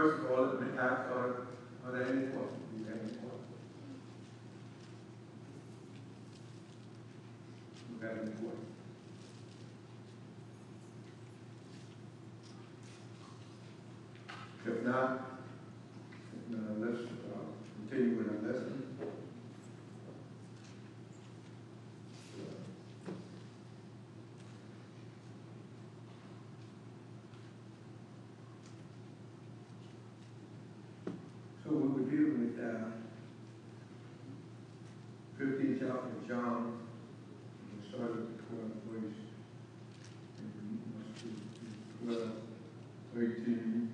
First of all, ask, are, are there any you any questions? You have? If not, uh, let's, uh, continue with our lesson. So we were dealing with, uh, fifteen chapter of John, we started with the twelve verse. and must do Twelve, thirteen,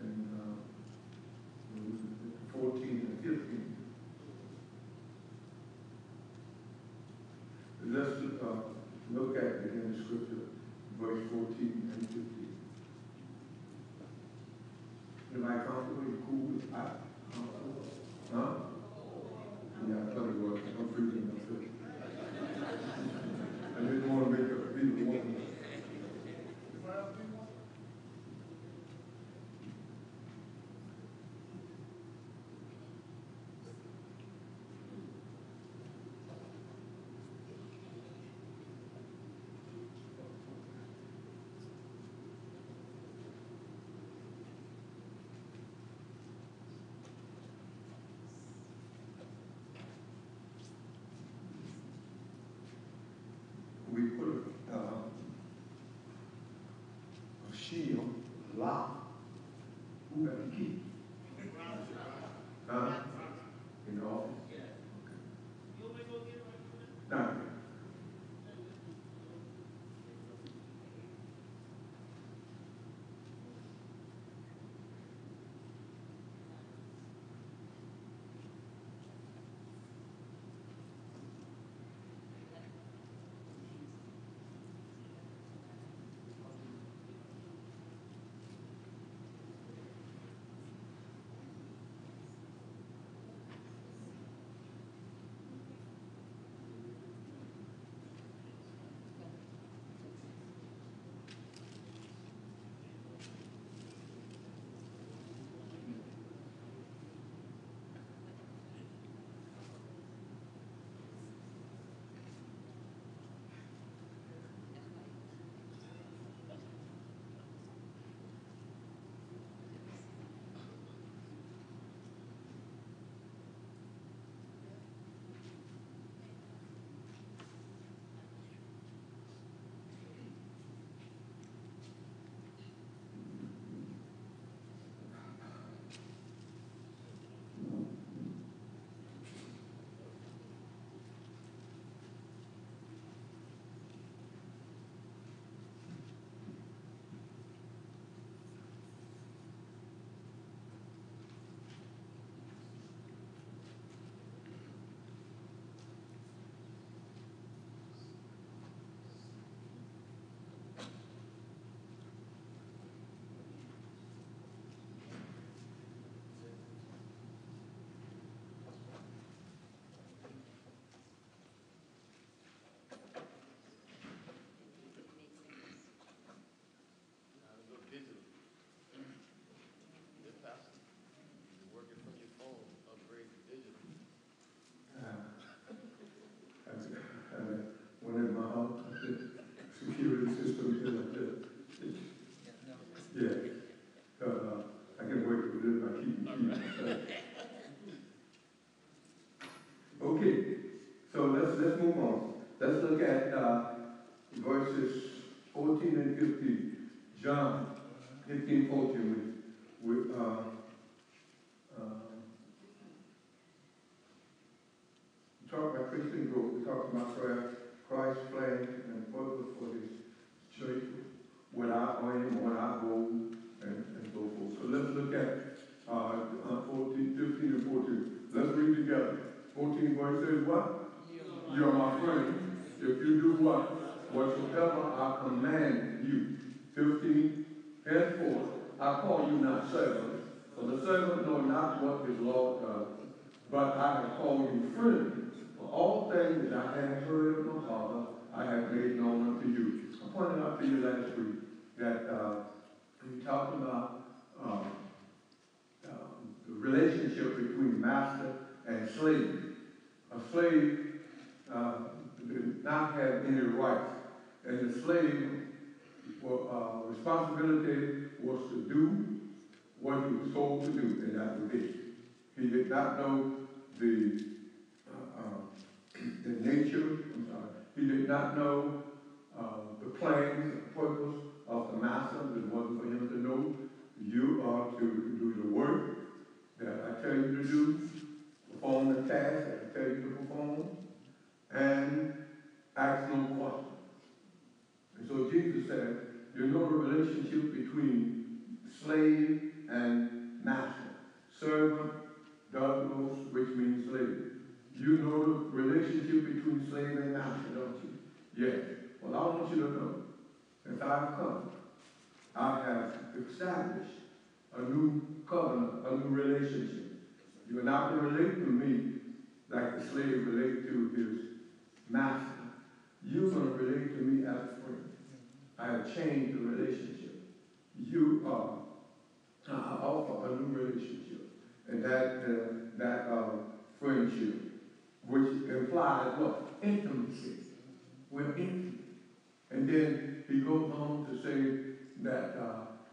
and, uh, fourteen and fifteen. Let's, uh, look at it in the scripture, verse fourteen and fifteen. Am I comfortable, you cool, I, comfortable?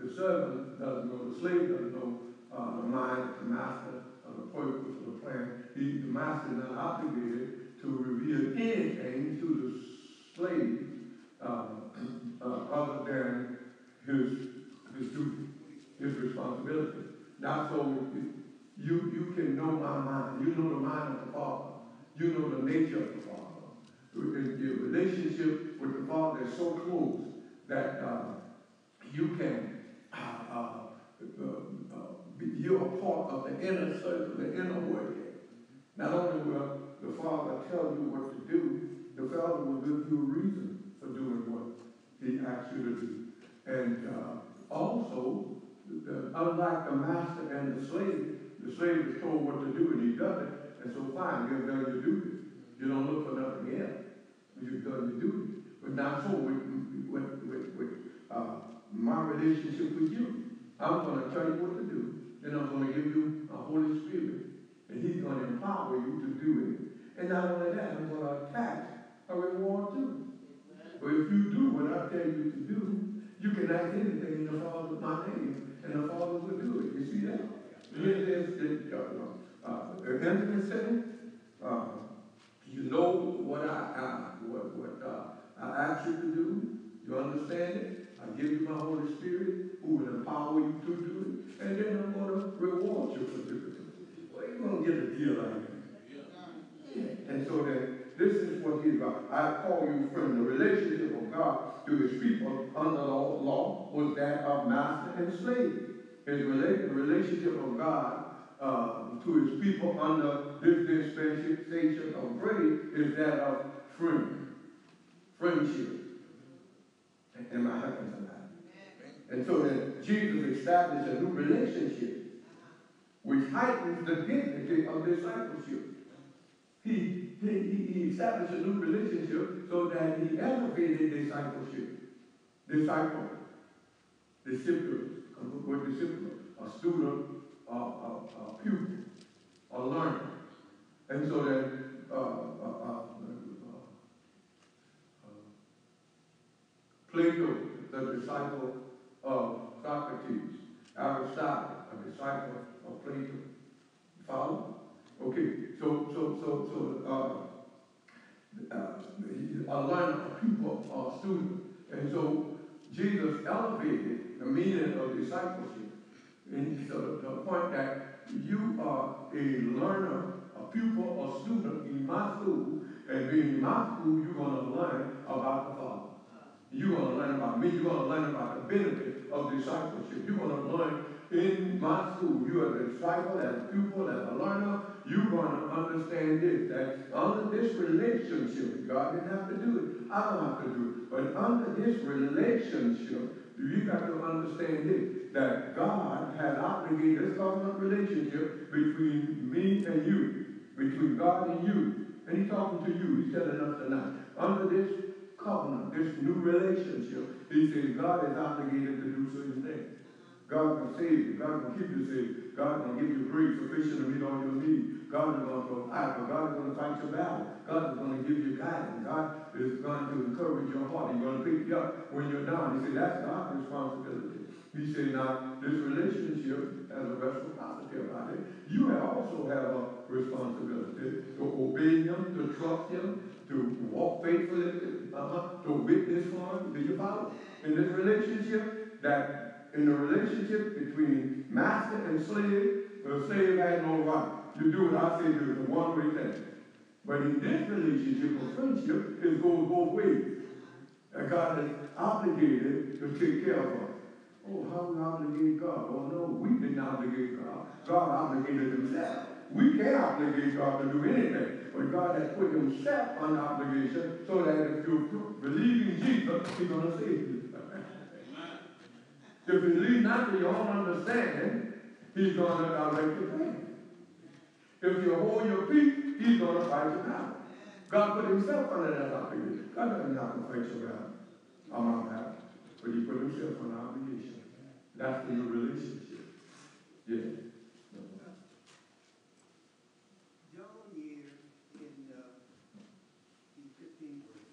The servant doesn't know, the slave doesn't know uh, the mind of the master, of the purpose, of the plan. He, the master is not obligated to reveal anything to the slave uh, uh, other than his, his duty, his responsibility. Not so you, you can know my mind. You know the mind of the Father. You know the nature of the Father. Your relationship with the Father is so close that uh, you can, you're a part of the inner circle, the inner work. Not only will the Father tell you what to do, the Father will give you a reason for doing what He asks you to do. And uh, also, the, unlike the master and the slave, the slave is told what to do and he does it. And so fine, you've done your duty. You don't look for nothing else. You've done your duty. But not so with, with, with, with uh, my relationship with you. I'm going to tell you what to do. Then I'm going to give you a Holy Spirit. And he's going to empower you to do it. And not only that, I'm going to attach a reward too. But if you do what I tell you to do, you can ask anything in the Father's my name, and the Father will do it. You see that? Here it is, uh, uh, uh, you know what I, I what, what uh, I ask you to do. You understand it. I give you my Holy Spirit, who will empower you to do it, and then I'm going to reward you for doing it. Well, you're going to get a deal it. Yeah. And so then, this is what he's about. I call you from the relationship of God to his people under the law was that of master and slave. His relationship of God uh, to his people under this dispensation of grace is that of friend, friendship. Am I helping somebody? And so that Jesus established a new relationship which heightens the dignity of discipleship. He, he, he established a new relationship so that he elevated discipleship. Disciple, disciple, what disciple, a student, a, a, a pupil, a learner. And so that uh, uh, uh, Plato, the disciple of Socrates, Aristotle, a disciple of Plato. Follow? Okay, so so so so uh, uh, a learner, a pupil, or a student. And so Jesus elevated the meaning of discipleship. And so to the point that you are a learner, a pupil, a student in my school, and being in my school, you're going to learn about the Father. You're going to learn about me. You're going to learn about the benefit of discipleship. You're going to learn in my school. You are a disciple, as a pupil, as a learner. You're going to understand this, that under this relationship, God didn't have to do it. I don't have to do it. But under this relationship, you got to understand this, that God has obligated this covenant relationship between me and you, between God and you. And he's talking to you. He's telling us tonight. Under this covenant, this new relationship, he says God is obligated to do certain things. God can save you. God can keep you safe. God can give you grace sufficient to meet all your needs. God is going to provide. But God is going to fight your battle. God is going to give you guidance. God is going to encourage your heart. He's going to pick you up when you're down. He said, that's God's responsibility. He said, now, this relationship has a reciprocity about it. You also have a responsibility to obey Him, to trust Him, to walk faithfully, uh-huh, to witness for Him. Do you follow? In this relationship, that in the relationship between master and slave, the slave has no right. You do what I say do, it's a one-way thing. But in this relationship of friendship, it goes both ways. And God is obligated to take care of us. Oh, how we obligate God? Oh no, we didn't obligate God. God obligated himself. We can't obligate God to do anything. But God has put himself under obligation so that if you believe in Jesus, he's going to save you. If you lean not to your own understanding, he's going to direct your path. If you hold your peace, he's going to fight your out. God put himself under that obligation. God doesn't have to fight your battle on battle. But he put himself under obligation. That's the new relationship. Yeah. John here in uh, the 15 verse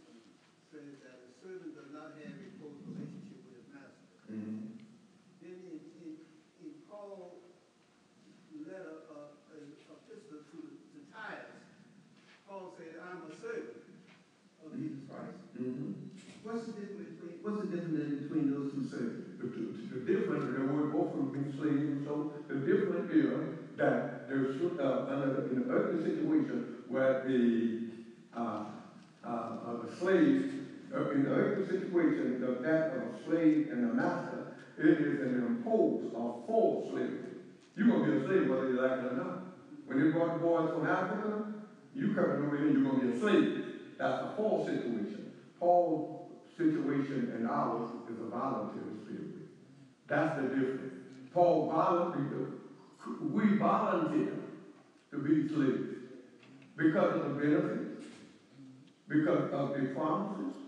says that a servant does not have a close relationship with his master. Mm-hmm. Then in, in, in Paul's letter, uh, uh, epistle to, to Titus, Paul said, I'm a servant of Jesus Christ. Mm-hmm. What's the difference difference between those two servants? The, the, the difference, they were both from being slaves, and so the difference is that there's, uh, in the earthly situation where the, uh, uh, uh, the slave, uh, in the earthly situation, the death of a slave and a master, it is an imposed or forced slavery. You're going to be a slave whether you like it or not. When they brought the boys from Africa, you coming over here, you're going to be a slave. That's a forced situation. Paul's situation and ours is a voluntary slavery. That's the difference. Paul volunteered, we volunteer to be slaves because of the benefits, because of the promises.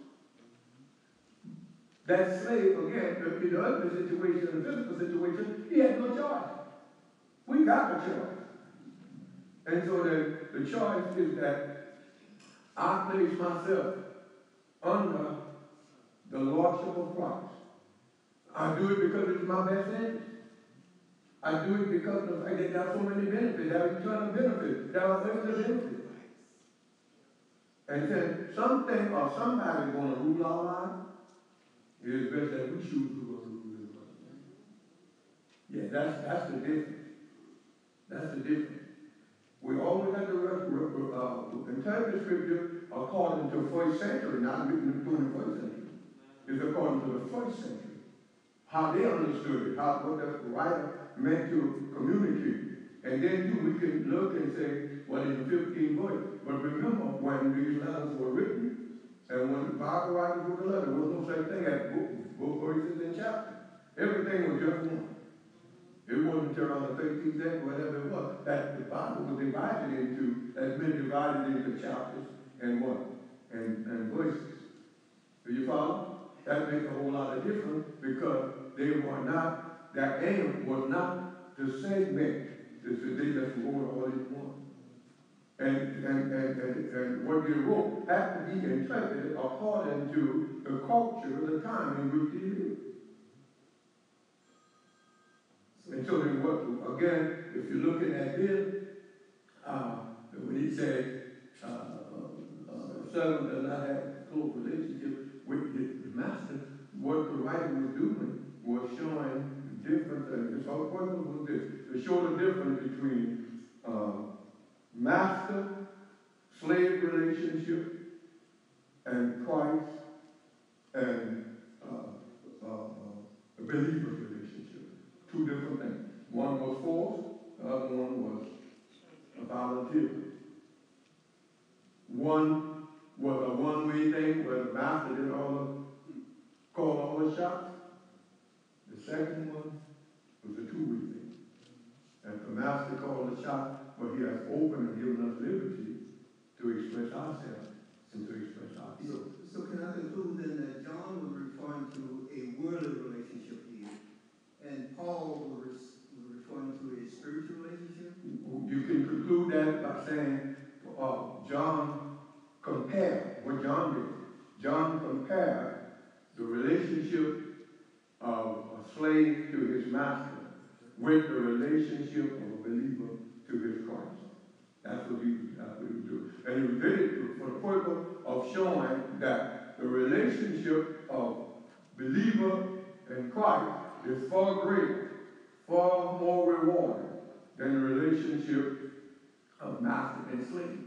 That slave, again, in the other situation, the physical situation, he had no choice. We got a choice. And so the, the choice is that I place myself under the lordship of Christ. I do it because it's my best interest. I do it because of the fact that there so many benefits. There are eternal benefits. There are earthly benefits. And then something or somebody going to rule our lives, it is best that we choose who's going to rule this life. Yeah, that's, that's the difference. That's the difference. We always have to uh, interpret scripture according to first century, not the first century. It's according to the first century. How they understood it, how what the writer meant to communicate. And then too, we can look and say, well, in the 15th verse. But remember, when these letters were written, and when the Bible writers wrote the letter, there was no such thing as book, book verses and chapters. Everything was just one. It wasn't around the 13th century, whatever it was, that the Bible was divided into, has been divided into chapters and what? And, and verses. Do you follow? That makes a whole lot of difference because they were not, their aim was not to segment. They just wrote all in one. And, and, and, and, and what they wrote had to be interpreted according to the culture of the time in which they lived. And so then what, again, if you're looking at this, uh, when he said, uh, uh, servant does not have close relationship with the, the master, what the writer was doing was showing and it's all what was this, to show the difference between, uh, master, slave relationship, and Christ, and, uh, uh, uh, a believer relationship. Two different things. One was forced, the other one was a volunteer. One was a one-way thing where the master did all the, called all the shots. The second one was a two-way thing. And the master called the shot, but he has opened and given us liberty to express ourselves and to express our So, feelings. so can I conclude then that John was referring to a worldly relationship here, and Paul was, was referring to a spiritual relationship? You can conclude that by saying, uh, John compared, what John did. John compared the relationship of a slave to his master with the relationship of a believer to his Christ. That's what he, that's what he do. And he did it for the purpose of showing that the relationship of believer and Christ is far greater, far more rewarding than the relationship of master and slave.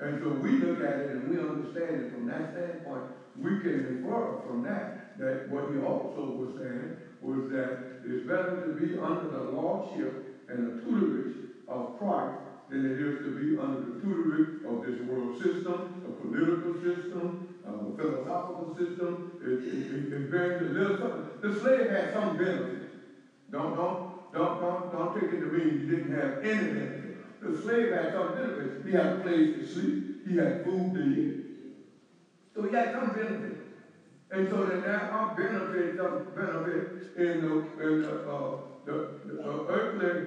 And so we look at it and we understand it from that standpoint. We can infer from that that what he also was saying was that it's better to be under the lordship and the tutelage of Christ than it is to be under the tutelage of this world system, a political system, uh, a philosophical system. It, it, it, it. The slave had some benefit. Don't, don't, don't, don't, don't take it to mean he didn't have any benefit. The slave had some benefits. He had a place to sleep. He had food to eat. So he had some benefit. And so then there are benefits, some benefits in the, in the, uh, the, the uh, earthly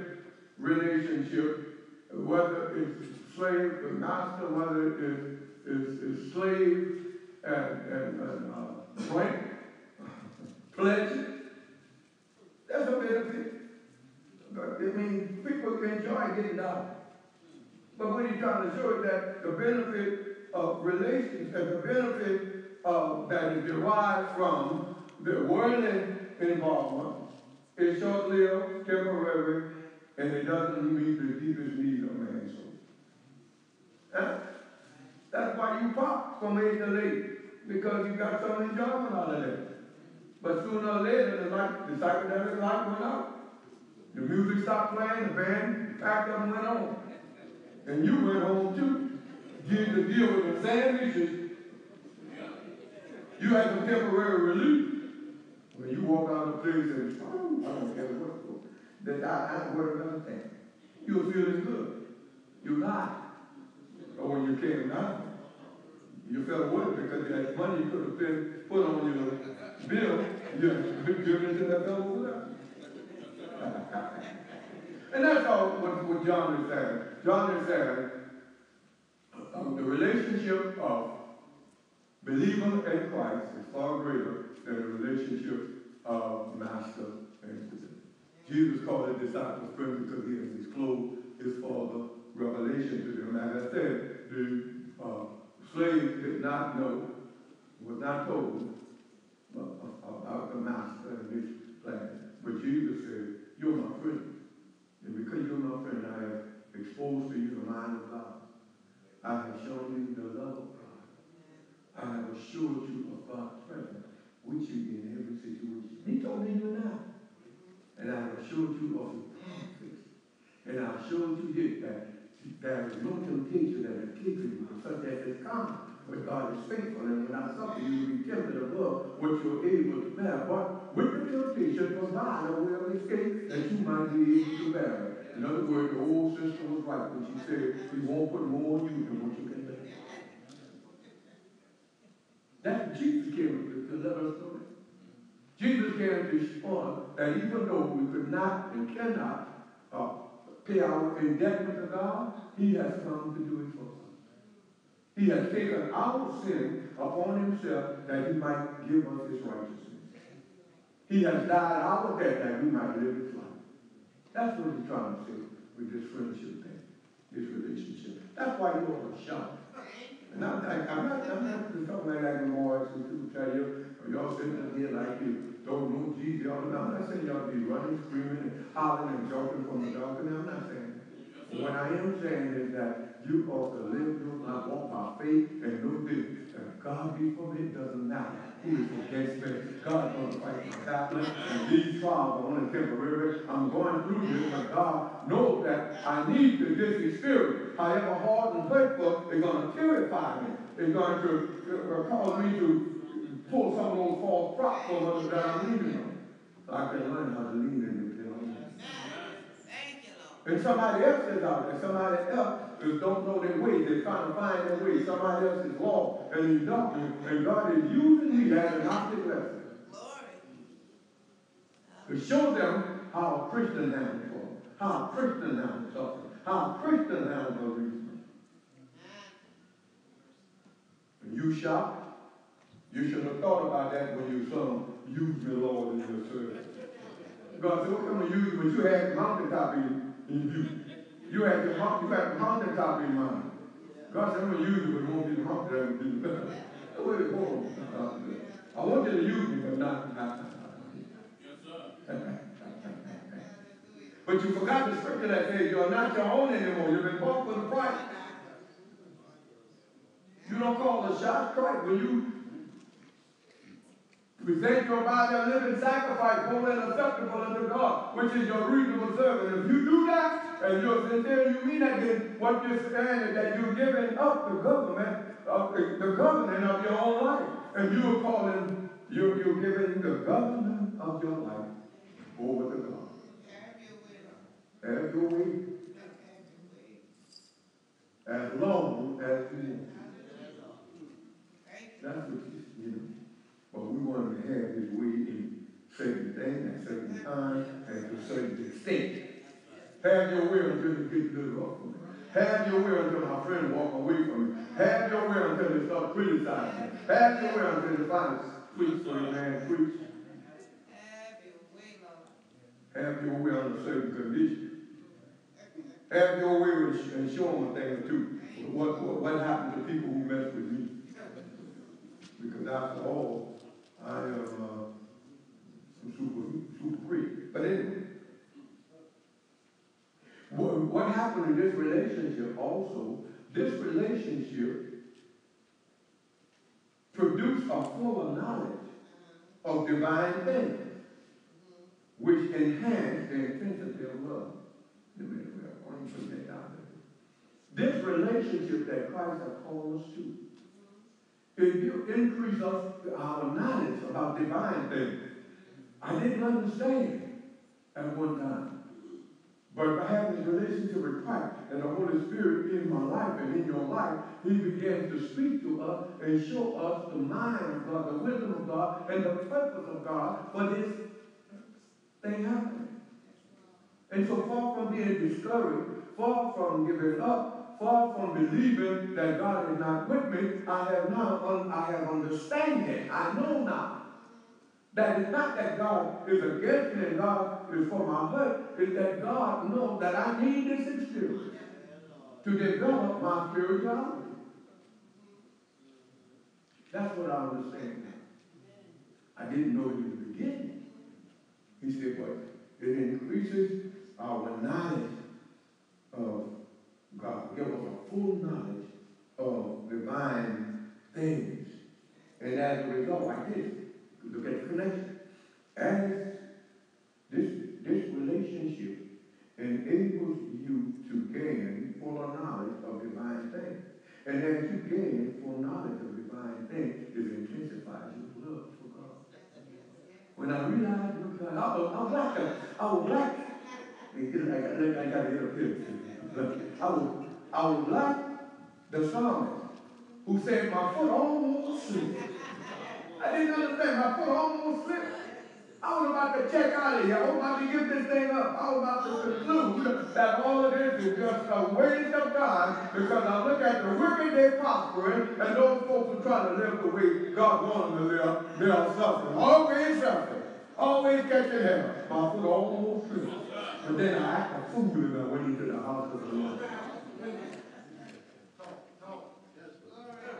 relationship, whether it's slave to master, whether it is, is, is slave and, and, and uh, drink, pleasure. That's a benefit. But, I mean, people can enjoy getting down. But what he's trying to show is that the benefit of relations and the benefit of, that is derived from the worldly involvement is short-lived, temporary, and it doesn't meet the deepest need of man's soul. Huh? That's why you pop from age to late, because you got some enjoyment out of that. But sooner or later, the, light, the psychedelic light went out. The music stopped playing, the band packed up and went on. And you went home too. You to deal with the same issues. You have some temporary relief. When you walk out of the place and, oh, I don't care what's going that I, I what another thing. You were feeling good. You lied. Or when you came out, you felt worse because you that money you could have been put on your bill, you had given it to that fellow there. And that's all what, what John is saying. John is saying the relationship of believer and Christ is far greater than the relationship of master and student. Jesus called his disciples friends because he has disclosed his father revelation to them. As I said, the uh, slave did not know, was not told about the master and his plan. But Jesus said, you're my friend. And because you're my friend, I have exposed to you the mind of God. I have shown you the love of God. I have assured you of God's presence with you in every situation. He told me you now. And I have assured you of his promises. And I have assured you yet that there is no temptation that is taken you, such as is common. But God is faithful, and when I suffer you, will be tempted above what you're able to bear. But with the temptation, provide a way of escape that you might be able to bear. In other words, the old sister was right when she said, we won't put more on you than what you can bear. That's Jesus came to, to let us know. that. Jesus came to show us that even though we could not and cannot uh, pay our indebtedness to God, He has come to do it for us. He has taken our sin upon himself that he might give us his righteousness. He has died our debt that we might live life. That's what he's trying to say with this friendship thing, this relationship. That's why you ought to shocked. And I'm, like, I'm not, I'm not just talking like that anymore, so people tell you, or y'all sitting up here like you don't know Jesus, y'all, I'm not saying y'all be running, screaming, and hollering and jumping from the balcony, I'm not saying that. What I am saying is that you ought to live your life, walk by faith, and know this, if God be for me, it doesn't matter is against me. God's going to fight my battle, and these trials are only temporary. I'm going through this, but God knows that I need to this experience. However hard and hurtful, it's going to purify me. It's going to uh, cause me to pull some of those false props from under that I'm leaning on. So I can learn how to lean in the Thank you, Lord. and somebody else is out there. Somebody else is don't know their way. They're trying to find their way. Somebody else is lost and in darkness. And God is using me as an object lesson. To show them how a Christian handles trouble, how a Christian handles suffering, how a Christian handles bereavement. And you shout. You should have thought about that when you sung, Use the Lord, in your service. God said, what come to use when you had mountaintop in, in view? You had the you had the mountaintop in mind. God said, I'm going to use you, but it won't be the mountaintop. Wait, hold on. I want you to use me, but not, not, Yes, sir. but you forgot the scripture that says you're not your own anymore. You've been bought with a price. You don't call the shots right when you present your body a living sacrifice, holy and acceptable unto God, which is your reasonable service. If you do that, and you're sincere, you mean that, then what you're saying is that you're giving up the government of the, the government of your own life. And you're calling, you're, you're giving the government of your life over to God. Have your way. As long as you want. That's what you, you But we want to have his way in certain things at certain times and to certain extent. Have your will until a little rough for me. Have your will until my friend walk away from me. Have your will until they start criticizing me. Have your will until they find sweet for you, man, preach. Have your will under certain conditions. Have your way and show them a thing or two. What, what, what happened to people who mess with me? Because after all, I am uh, super, super great. But anyway, what, what happened in this relationship also, this relationship produced a fuller knowledge of divine things, which enhanced the intensity of love. Let me put that down there. This relationship that Christ has called us to it increased our knowledge about divine things. I didn't understand at one time. But by having this relationship with Christ and the Holy Spirit in my life and in your life, He began to speak to us and show us the mind of God, the wisdom of God, and the purpose of God for this thing happening. And so far from being discouraged, far from giving up, far from believing that God is not with me, I have now I have understanding. I know now. That it's not that God is against me and God is for my hurt. It's that God knows that I need this experience to develop my spirituality. That's what I understand now. I didn't know it in the beginning. He said, but it increases our knowledge of God. Give us a full knowledge of divine things. And as a result, like this, look at the connection. As this, this relationship enables you to gain fuller knowledge of divine things. And as you gain full knowledge of divine things, it intensifies your love for God. When I realized God, I was, I was like a, I was like, I got, I got up here. I would, I was like the psalmist who said, my foot almost slipped. I didn't understand. My foot almost slipped. I was about to check out of here. I was about to give this thing up. I was about to conclude that all of this is just a waste of time because I look at the wicked, they prospering, and those folks are trying to live the way God wanted them to live. They are suffering. Always suffering. Always catching hell. My foot almost slipped. But then I talk to me into the you of the Lord.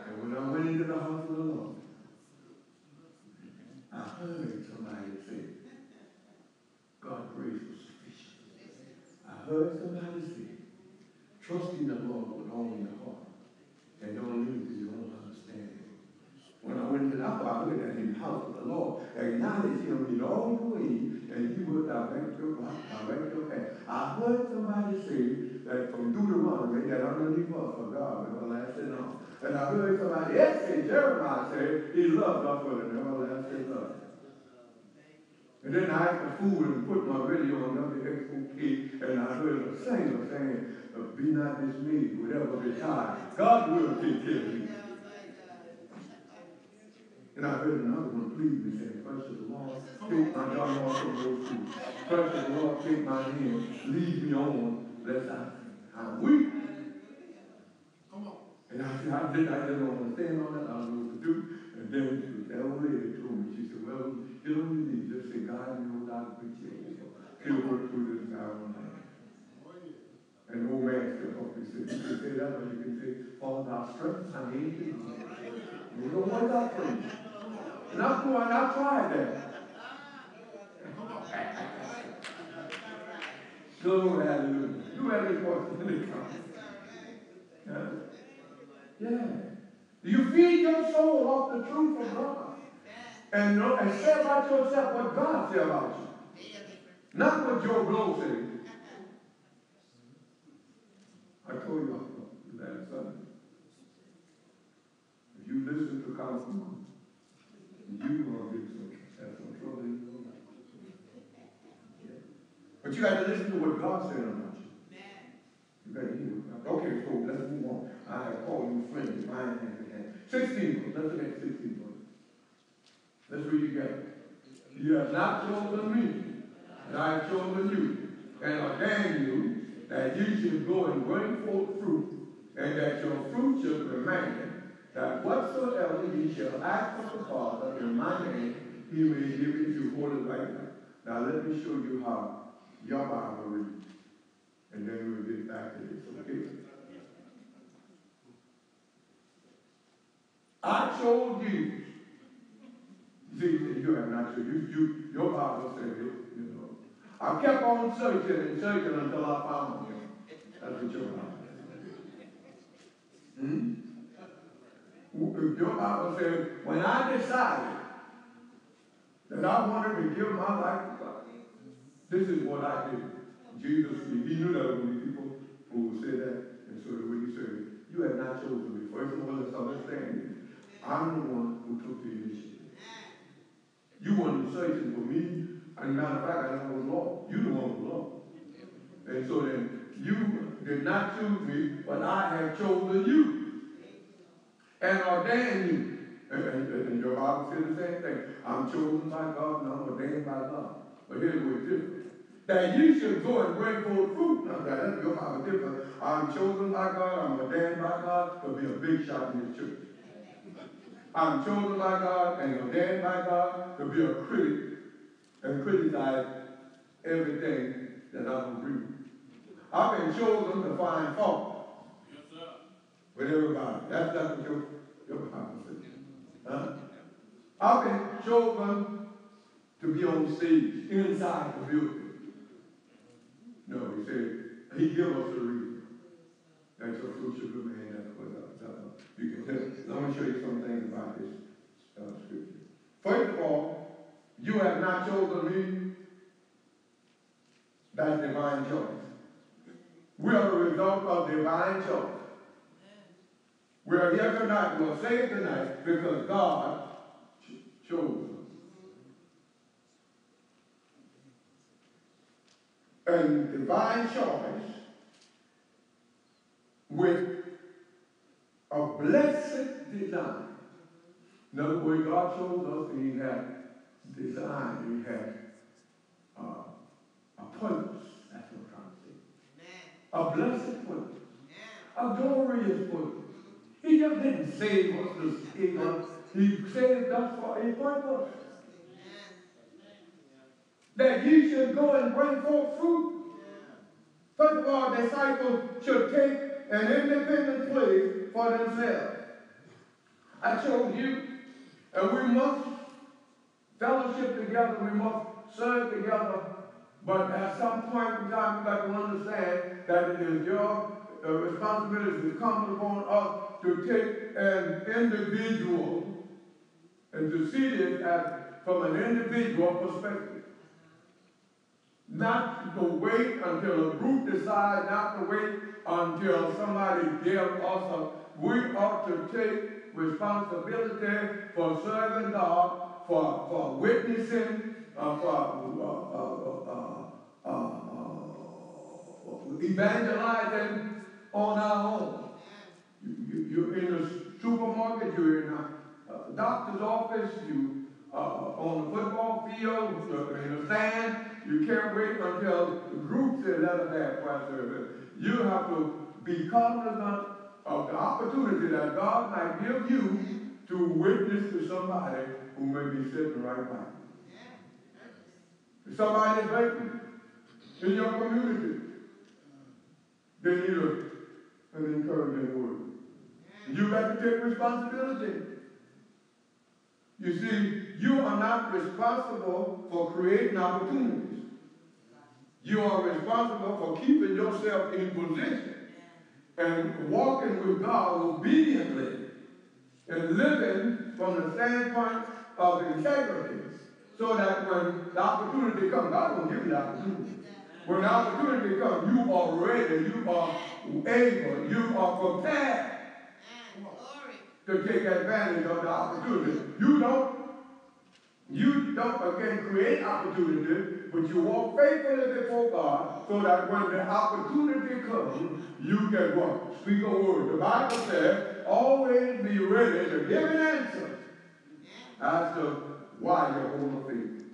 And when I went into the house of the Lord, I heard somebody say, God's grace was sufficient. I heard somebody say, trust in the Lord with all your heart and don't lean when I went to that, I looked at the house of the Lord, acknowledge him in all your ways, and he will direct your life, direct your path. I heard somebody say that from Deuteronomy that underneath us for God, everlasting love. And I heard somebody else say, Jeremiah say, he loves us with an everlasting love. And then I asked the fool and put my radio on WXOK, and I heard a singer saying, be not dismayed, whatever the time. God will take care of you. And I heard another one please saying, Precious Lord, take my off from those two. Precious Lord, take my hand, lead me on, lest I, I'm weak. Come on. And I said, I did, I didn't understand to stand on that, I don't know what to do. And then that old lady told me, she said, well, you don't need to just say, God, you know, God, with you. He'll work through this guy on that. Oh, and the old man stood up and said, you can say that, or you can say, Father, thy strength, I need you. You know what that for you. And I'm going, tried that. Glory, hallelujah. You have it comes. Yeah. Yeah. You feed your soul off the truth of God. And, know, and say about yourself what God said about you. Not what Joe Blow said. I told you last Sunday. If you listen to Councilman, you gonna get some, have trouble in your life. Yeah. But you got to listen to what God said about you. You got to hear. Okay, so let's move on. I have called you friend, divine hand in hand. Sixteen, let's look at sixteen. Let's read together. You have not chosen me, and I have chosen you, and ordained you that you should go and bring forth fruit, and that your fruit should remain, that whatsoever ye shall ask of the Father in my name, he may give it to you. Hold it right now. Now let me show you how your Bible reads, and then we'll get back to this, okay? I chose you. See, you have not chosen. You, you, your Bible said it, you know. I kept on searching and searching until I found him. That's what your Bible says. Hmm? Your Bible says, when I decided that I wanted to give my life to God, this is what I did. Jesus, he knew that would be people who would say that, and so the way he said you have not chosen me. First of all, let's understand. I'm the one who took the initiative. You weren't searching for me. And matter of fact, I never was lost. You the one who was. And so then, you did not choose me, but I have chosen you. And ordained you. And, and, and your Bible says the same thing. I'm chosen by God and I'm ordained by God. But here's what's different. That you should go and bring forth fruit. Now that's your Bible different. I'm chosen by God, I'm ordained by God to be a big shot in this church. I'm chosen by God and ordained by God to be a critic and criticize everything that I don't. I've been chosen to find fault. With everybody. That's, that's what your, your says. Huh? I've been chosen to be on stage inside the building. No, he said, he give us a reason. That your should remain. That's what that's about. You can tell. Let me show you some things about this uh, scripture. First of all, you have not chosen me. That's divine choice. We are the result of divine choice. We are here tonight, we're saved tonight because God ch- chose us. And divine choice with a blessed design. In other words, God chose us and He had design, He had uh, a purpose. That's what I'm trying to say. A blessed purpose. A glorious purpose. He just didn't save us to save us. He saved us for a purpose. That ye should go and bring forth fruit. First of all, disciples should take an independent place for themselves. I chose you, and we must fellowship together, we must serve together, but at some point in time, we got to understand that it is your uh, responsibility to come upon us to take an individual and to see this as from an individual perspective. Not to wait until a group decides, not to wait until somebody gives us a, we ought to take responsibility for serving God, for, for witnessing, uh, for uh, uh, uh, uh, evangelizing on our own. You, you, you're in a supermarket, you're in a, doctor's office, you uh, on the football field, you're in the stand. You can't wait until the group says let us have prayer service. You have to be cognizant of the opportunity that God might give you to witness to somebody who may be sitting right by. If somebody is vaping in your community, they need a, an encouraging word. You got to take responsibility. You see, you are not responsible for creating opportunities. You are responsible for keeping yourself in position and walking with God obediently and living from the standpoint of integrity so that when the opportunity comes, God will give you the opportunity. When the opportunity comes, you are ready, you are able, you are prepared to take advantage of the opportunity. You don't, you don't again create opportunity, but you walk faithfully before God so that when the opportunity comes, you can what? Speak a word. The Bible says, always be ready to give an answer as to why you're holding faith.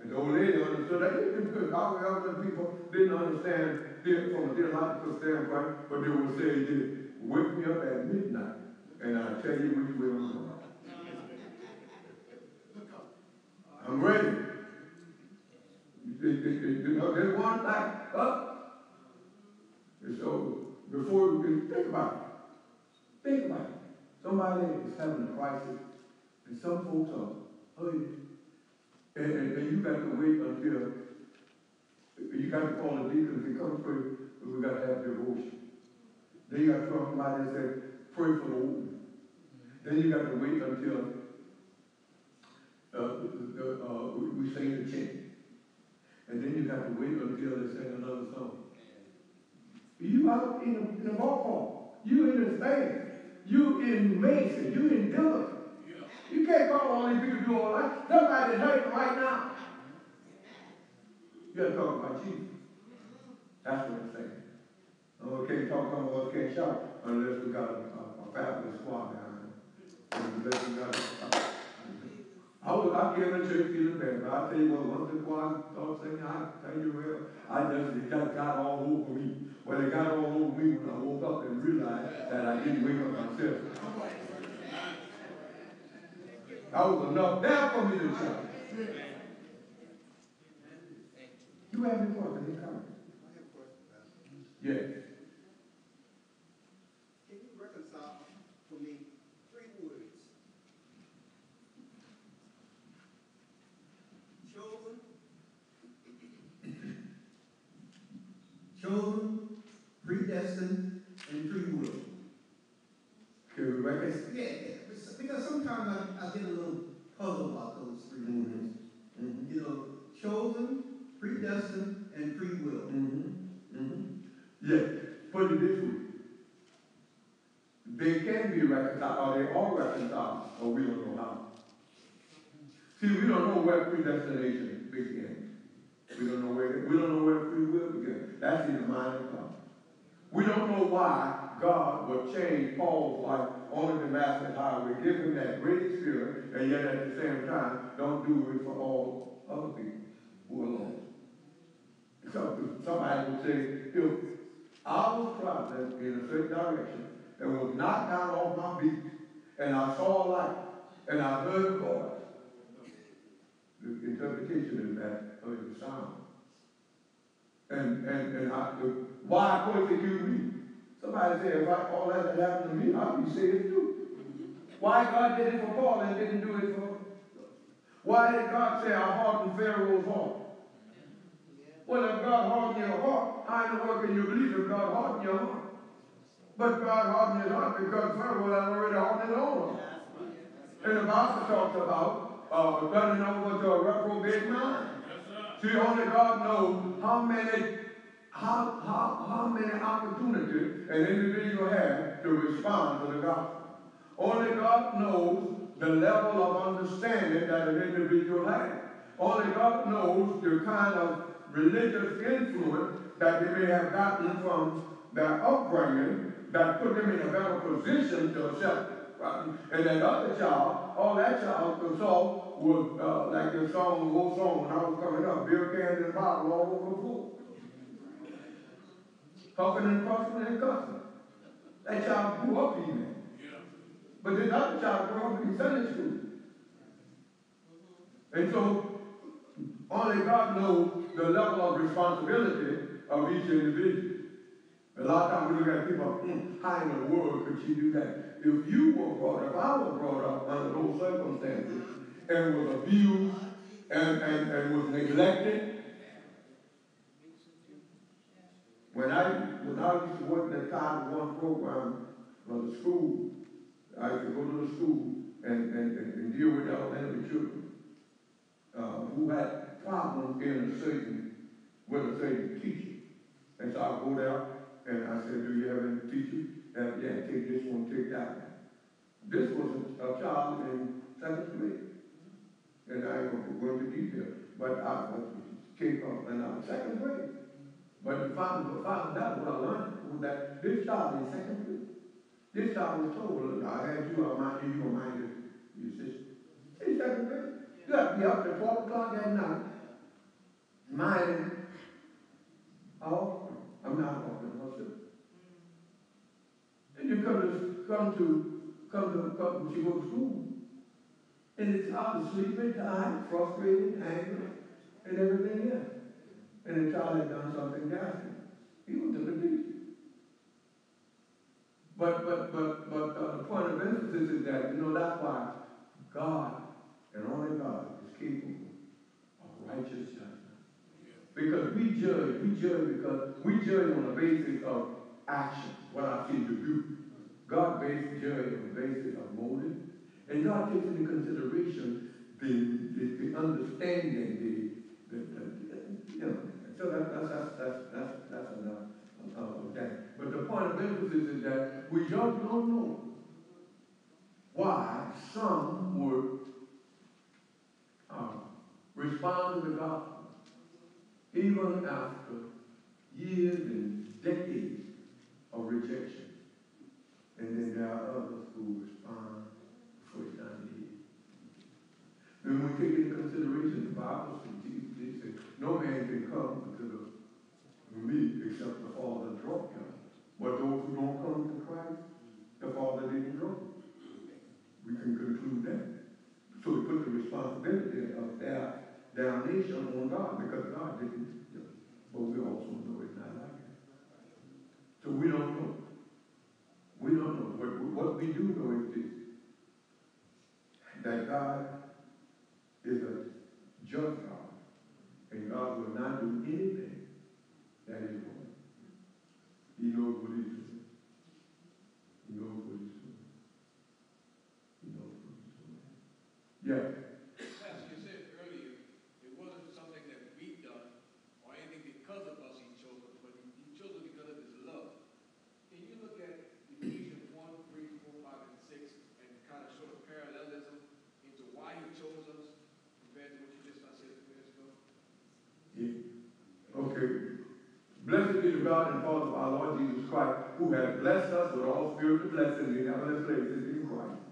And the old lady understood that. Good. Our elder people didn't understand it from a theological standpoint, but they will say, this, wake me up at midnight, and I'll tell you which way I'm going. I'm ready. You know, there's one night up. And so, before we can think about it, think about it. Somebody is having a crisis, and some folks are hurting. And, and, and you got to wait until, you got to call the deacon to come pray, but we got to have devotion. Then you got to call somebody and say, pray for the open. Then you got to wait until uh, the, uh, we, sing the chant. And then you got to wait until they sing another song. You out in the, in the ballpark. You in the stand. You in Mason. You in Dillon. You can't call all these people to do all that. Somebody's hurting right now. You gotta talk about Jesus. That's what I'm saying. Oh, can't talk about us, can't shout unless we got a, a, a fabulous squad behind. Unless we got a, I was here in the church feeling bad, but I tell you what, once the choir started singing, I tell you well, I just, it just got all over me. Well, it got all over me when I woke up and realized that I didn't wake up myself. That was enough there for me to shout. You have any questions? Any comments? Yes. Can you reconcile for me three words? Chosen. Chosen, predestined, and free will. Can we reconcile? Yeah, yeah, because- because sometimes I, I get a little puzzled about those three words. Mm-hmm. You know, chosen, predestined, and free will. Mm-hmm. Mm-hmm. Yes, put it this way. They can be reconciled, or they are reconciled, or we don't know how. See, we don't know where predestination begins. We don't know where, we don't know where free will begins. That's in the mind of God. We don't know why God would change Paul's life on the Damascus highway, give him that great experience, and yet at the same time, don't do it for all other people who are lost. So somebody would say, if I was traveling in a certain direction and was knocked down off my feet, and I saw a light, and I heard a voice, the interpretation is that of the sound. And, and, and I, the, why persecute me? Somebody said, if I, all that happened to me, I'd be saved too. Why God did it for Paul and didn't do it for Why did God say, I hardened Pharaoh's heart? Well, if God hardened your heart, mind to work in your belief if God hardened your heart. But God hardened his heart because Pharaoh had already hardened his own heart. And the Bible talks about uh, turning over to a reprobate mind. See, only God knows how many how, how, how many opportunities an individual has to respond to the gospel. Only God knows the level of understanding that an individual has. Only God knows the kind of religious influence that they may have gotten from their upbringing that put them in a better position to accept it. Right? And that other child, all that child saw was uh, like the song, the old song when I was coming up, beer cans and bottles all over the floor. Puffing and puffing and cussing. That child grew up even. But this other child grew up in Sunday school. And so, only God knows the level of responsibility of each individual. A lot of times we look at people, hmm, how in the world could you do that? If you were brought up, I was brought up under those circumstances and was abused and, and, and was neglected. When I, when I used to work in the Title One program for the school, I used to go to the school and, and, and, and deal with the elementary children uh, who had problems in a certain, with a certain teacher. And so I go down and I said, do you have any teachers? And yeah, take this one, take that one. This was a, a child in second grade. And I ain't gonna go into detail, but I was came up and I was second grade. But the found, found out what I learned was that this child in second grade, this child was told, I had you, I mind you, you remind your, your sister. In second grade. You have to be up at twelve o'clock at night, minding, oh, I'm not walking myself. And you come to, come to, come to, come, to school, and child is sleeping, tired, frustrated, angry, and everything else. And the child had done something nasty. He went to the teacher. But, but, but, but uh, the point of emphasis is that, you know, that's why God, and only God, is capable of righteous judgment. Because we judge, we judge because we judge on the basis of action, what I see to do. God based judge on the basis of motive. And God takes into consideration the, the, the understanding, the, the, the, you know, so that, that's, that's, that's, that's, that's enough of that. But the point of emphasis is that we don't, don't know why some would uh, respond to gospel even after years and decades of rejection. And then there are others who respond the first time they hear. When we take into consideration the Bible says, Jesus, said, no man can come to the me except the Father draw him. But those who don't come to Christ, the Father didn't draw. We can conclude that. So we put the responsibility of their damnation on God because God didn't. But we also know it's not like that. So we don't know. We don't know. What, what we do know is this. That God is a just God. And God will not do anything that is wrong. He knows what he's doing. He knows what he's doing. He knows what he's doing. Yeah. As you said earlier, it wasn't something that we done or anything because of us he chose us, but he he chose us because of his love. Can you look at Ephesians one, three, four, five, and six and kind of show the parallelism into why he chose us compared to what you just said a few minutes ago? Yeah. Okay. God and Father of our Lord Jesus Christ, who has blessed us with all spiritual blessings in heavenly places in Christ,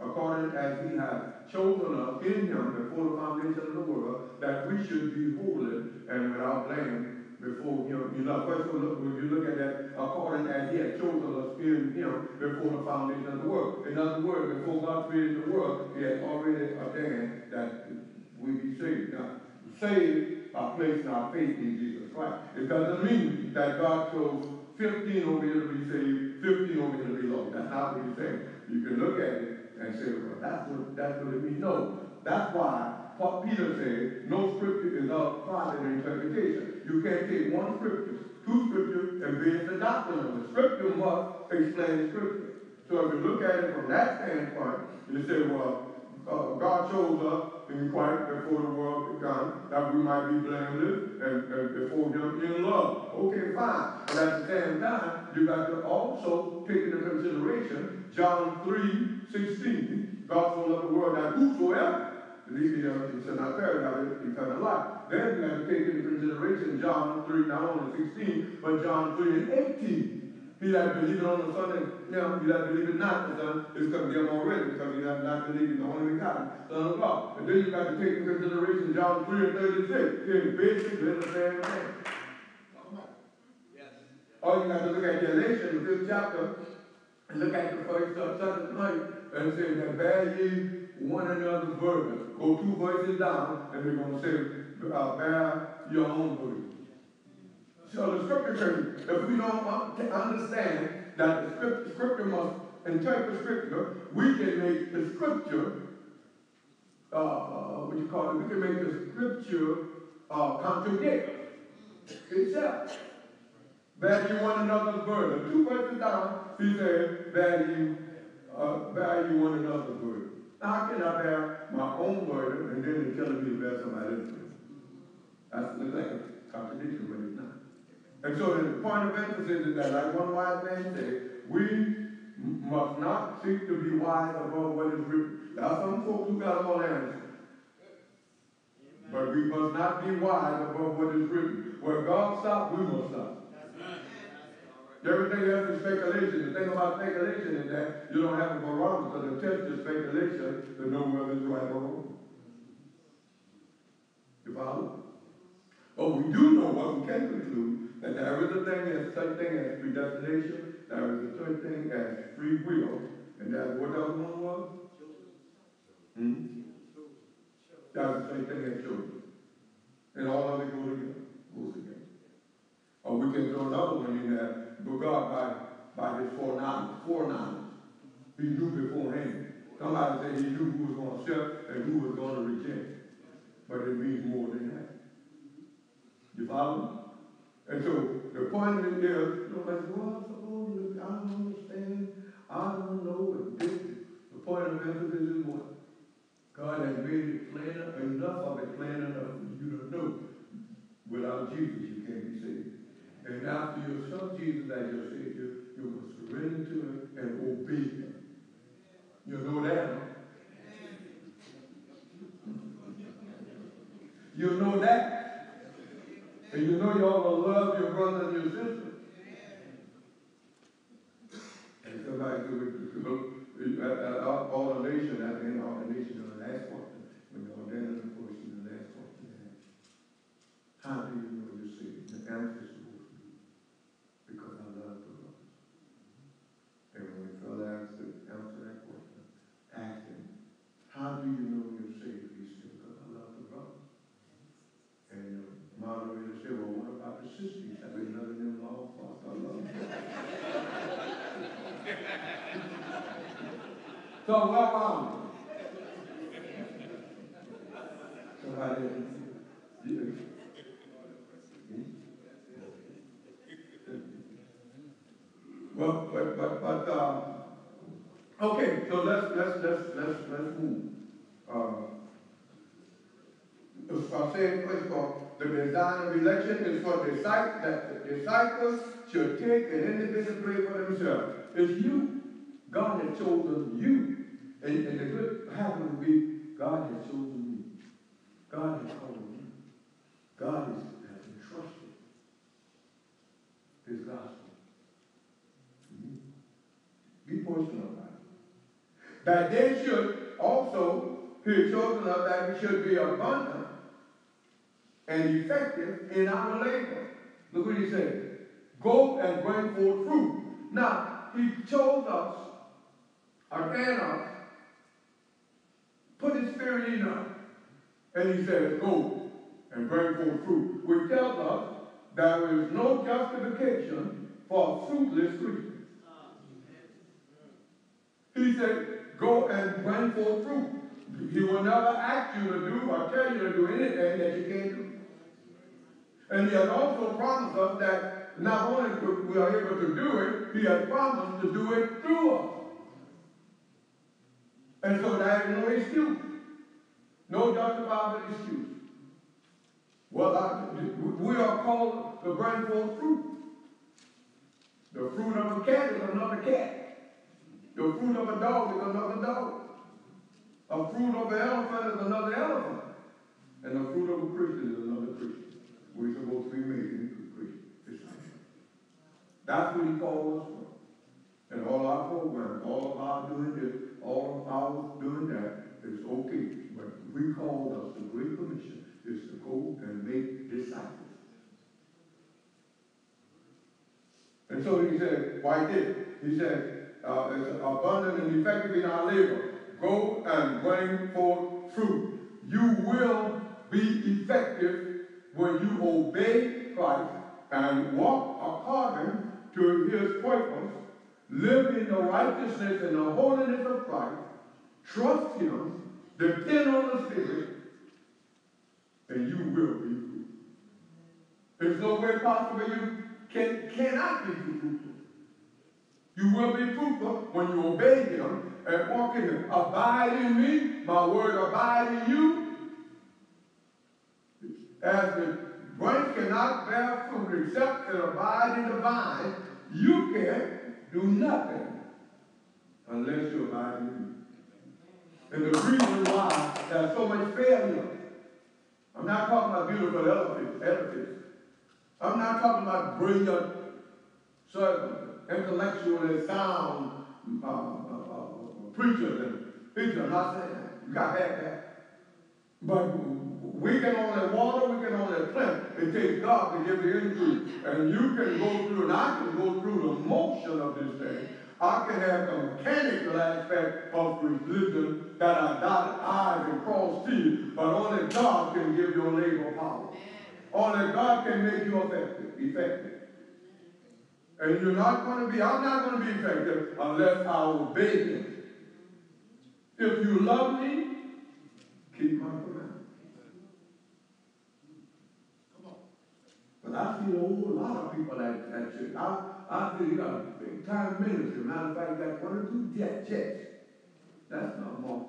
according as he has chosen us in him before the foundation of the world, that we should be holy and without blame before him. You know, first of all, look, when you look at that, according as he has chosen us in him before the foundation of the world. In other words, before God created the world, he had already ordained that we be saved. Now, saved are placing our faith in Jesus Christ. It doesn't mean that God chose 15 over here to be saved, 15 over here to be lost. That's not what he's saying. You can look at it and say, well, that's what, that's what it means. No, that's why what Peter said, no scripture is of private interpretation. You can't take one scripture, two scriptures, and base the doctrine of it. Scripture must explain scripture. So if you look at it from that standpoint, you say, well, uh, God chose us in Christ before the world began, that we might be blameless and, and before him in love. Okay, fine. But at the same time, you got to also take into consideration John 3, 16. God so loved the world that whosoever believe in him shall not perish, have eternal life. Then you have to take into consideration John 3, not only 16, but John 3 and 18. He that believeth on the Son, and him, he that believeth not the Son, is condemned already, because he hath not believed in the only begotten Son of God. And then you got to take into consideration John 3 and 36. It's basically the same thing. Yes. Or you got to look at Galatians, the fifth chapter, and look at the first uh, second night, and say that bear ye one another's burden. Go two verses down, and they're going to say, uh, bear your own burden. So the scripture says, if we don't understand that the scripture, scripture must interpret scripture, we can make the scripture, uh, uh, what you call it, we can make the scripture uh, contradict itself. Value one another's burden. Two verses down, he said, value, uh, value one another's burden. How can I bear my own burden and then they're telling me to bear somebody else's? That's the a contradiction, but it's not. And so the point of emphasis is that, like one wise man said, we must not seek to be wise above what is written. There are some folks who got all answers. But we must not be wise above what is written. Where God stops, we must stop. Everything else is speculation. The thing about speculation is that you don't have a barometer to test your speculation to know whether it's right or wrong. You follow? But we do know what we can conclude that there is a thing as such thing as predestination, there is a such thing as free will, and that what other one was? Hmm? That's the same thing as children. And all of it go together, goes together. Or we can throw another one in there, but God by, by his foreknowledge, foreknowledge. He knew beforehand. Somebody said he knew who was going to accept and who was going to reject. But it means more than that. You follow? And so the point is, you know, like, well, I suppose oh, you, I don't understand, I don't know, and this, the point of emphasis is what? God has made it plain enough of it plain enough for you to know. Without Jesus, you can't be saved. And after you accept Jesus as your Savior, you must surrender to Him and obey Him. You know that? You know that. And you know you ought to love your brother and your sister. And somebody could go, at, at our ordination, at the end of ordination, the last question, when you're ordained in the portion, the last question, how do you know you're saved? The answer is because I love the Lord. And when we fell answer, answer that question, ask him, how do you know you're saved? He said, because I love the brother. And the moderator said, well, what about the sisters? Have we loving them all for I love? So what wrong? Somebody, you, well, but, but, but, uh, okay, so let's, let's, let's, let's, let's move. Uh, I said, first of all, the design of election is for the disciples, that the disciples should take an individual pray for themselves. It's you. God has chosen you. And, and the good habit will be, God has chosen you. God has called you. God has, has entrusted His gospel. to you. Be personal about it. That they should also, has chosen us that we should be abundant and effective in our labor. Look what he said. Go and bring forth fruit. Now, he chose us, ordained us, put his spirit in us. And he says, go and bring forth fruit. Which tells us there is no justification for fruitless Christians. He said, go and bring forth fruit. He will never ask you to do or tell you to do anything that you can't do. And he has also promised us that not only we are able to do it, he has promised to do it through us. And so there is no excuse. No justifiable excuse. Well, I, we are called to bring forth fruit. The fruit of a cat is another cat. The fruit of a dog is another dog. A fruit of an elephant is another elephant. And the fruit of a Christian is. We're supposed to be made into Christians. That's what he called us for. And all our programs, all of our doing this, all of our doing that is okay. But we called us, the Great Commission is to go and make disciples. And so he said, why did? He said, uh, it's abundant and effective in our labor. Go and bring forth fruit. You will be effective when you obey Christ and walk according to his purpose, live in the righteousness and the holiness of Christ, trust him, depend on the Spirit, and you will be fruitful. There's no way possible you can, cannot be fruitful. You will be fruitful when you obey him and walk in him. Abide in me, my word abide in you. As the branch cannot bear fruit except it abide in the vine, you can do nothing unless you abide in me. And the reason why there's so much failure, I'm not talking about beautiful edifices. I'm not talking about brilliant, servants, intellectually sound uh, uh, uh, preachers and preachers. I'm not saying that. You got to have that. But we can only water, we can only plant. It takes God to give the increase. And you can go through, and I can go through the motion of this thing. I can have the mechanical aspect of religion that I dot I's and cross T's, but only God can give your labor power. Only God can make you effective, effective. And you're not going to be, I'm not going to be effective unless I obey Him. If you love me, keep my But I see a whole lot of people at, at church. I, I see you got a big time ministry. Matter of fact, you got one or two jet jets. That's not a mark.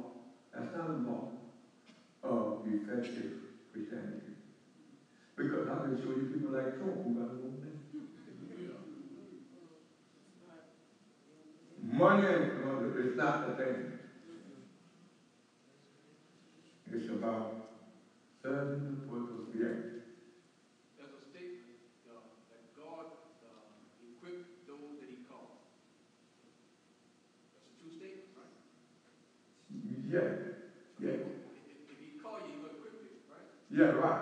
That's not a mark of effective Christianity. Because I can show you people like Trump who got little. Money is not the thing. It's about serving the purpose. Yeah. There's a statement uh, that God uh, equipped those that He called. That's a true statement, right? Yeah. Yeah. If, if He called you, to equip you, right? Yeah, right.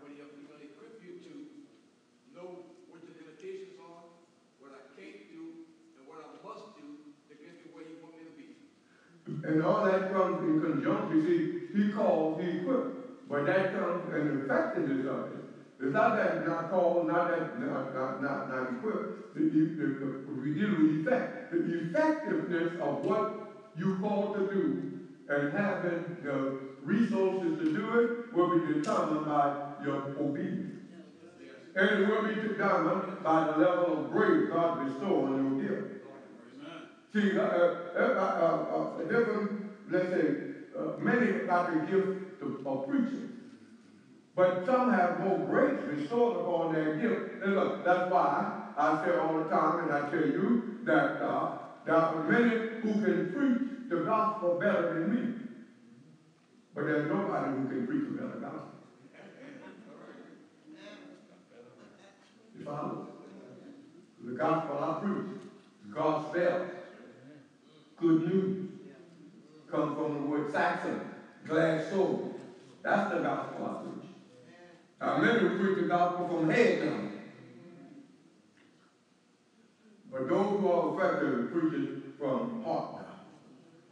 But going to equip you to know what your limitations are, what I can't do, and what I must do to get to where you want me to be. And all that comes in conjunction. You see, he called, he equipped. But that comes in the effectiveness of it. It's not that not called, not that not not not, not equipped. The, the, the, we deal with effect. The effectiveness of what you called to do and having the resources to do it will be determined by your obedience. And it will be determined by the level of grace God bestow on your gift. See, uh, uh, uh, uh, different, let's say, uh, many got the gift of, of preaching. But some have more grace bestowed upon their gift. And look, that's why I say all the time, and I tell you, that uh, there are many who can preach the gospel better than me. But there's nobody who can preach a better gospel. You follow? The gospel I preach, God's spell, good news, come from the word Saxon, glad soul. That's the gospel I preach. Now many preach the gospel from head down. But those who are effective preach it from heart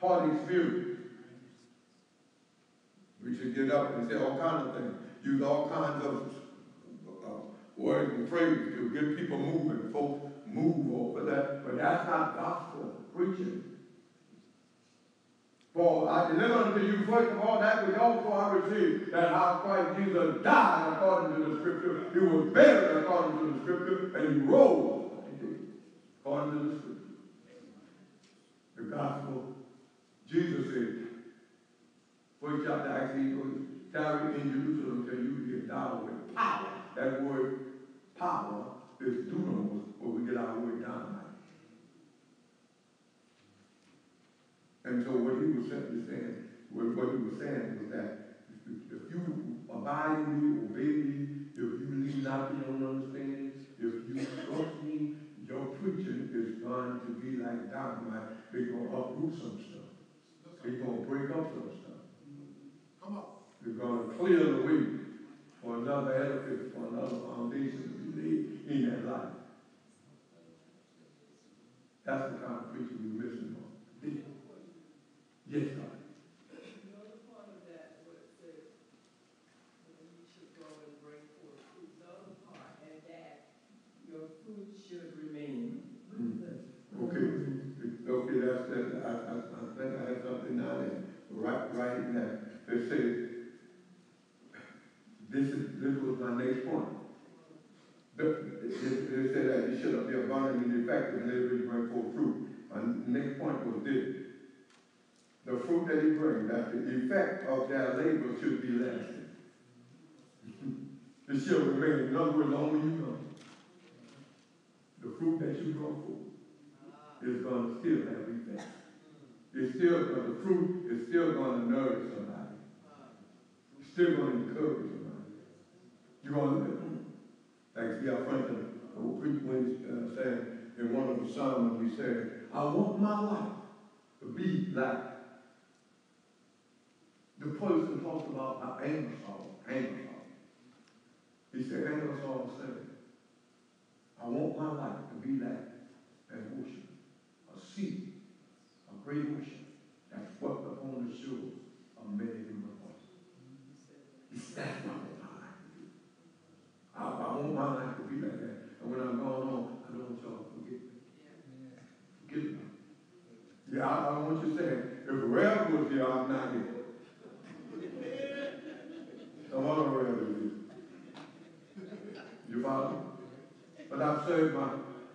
heart experience. We should get up and say all kinds of things, use all kinds of uh, words and phrases to get people moving. Folks move over that, but that's not gospel preaching. For I deliver unto you first of all that which also I received, that how Christ Jesus died according to the scripture, he was buried according to the scripture, and he rose according to the scripture. The gospel, Jesus said, first chapter Acts 8, tarry in Jerusalem till you be endowed with power. That word power is dunamis, where we get our word dynamite. And so what he was simply saying, what, what he was saying was that if, if you abide in me, obey me, if you lean not to your understanding, if you trust me, your preaching is going to be like dynamite. It's going to uproot some It's going to break up some stuff. Come on. It's going to clear the way for another edifice, for another foundation to be laid in that life. That's the kind of preaching we're missing on. Yes, God. You know the part of that where it says, you know, you should go and bring forth fruit, the other part, and that your fruit should remain. Okay, okay, that's, that, I, I, I think I have something down there, right, right in there. It says, this is, this was my next point. The, it, it should be abundant and effective and able to bring forth fruit. My next point was this. The fruit that you bring, that the effect of their labor should be lasting. it should remain, in other words, longer you know, The fruit that you grow forth is going to still have effect. It's still, but the fruit is still going to nourish somebody. It's still going to encourage somebody. You're going to, like C.L. Franklin, who preached when he uh, in one of the sermons, he said, I want my life to be like the person talked about how Ingersoll, Ingersoll. He said, Ingersoll said, I want my life to be like an ocean a sea, a great ocean that swept upon the shores of many human hearts. That's what I want my life to be. I, I want my life to be like that. And when I'm going on, I don't want y'all to forget me. Forget me. Yeah, I, I want you to say, if Rev was here, I'm not here. Some other Rev is here. You follow? But I've served my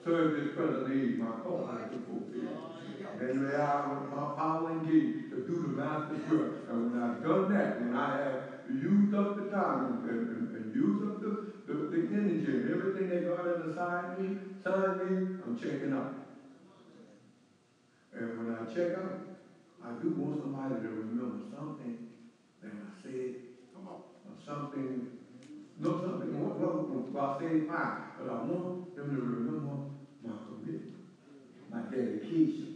serve this present age, my call I to fulfill. And may I, with my power and gate, to do the master's work. And when I've done that, when I have used up the time and, and, and used up the, the, the energy and everything that God has assigned me, assigned me, I'm checking out. And when I check out, I do want somebody to remember something that I said, Come on. or something, no something, well, well, well, I said fine, but I want them to remember my commitment, my dedication,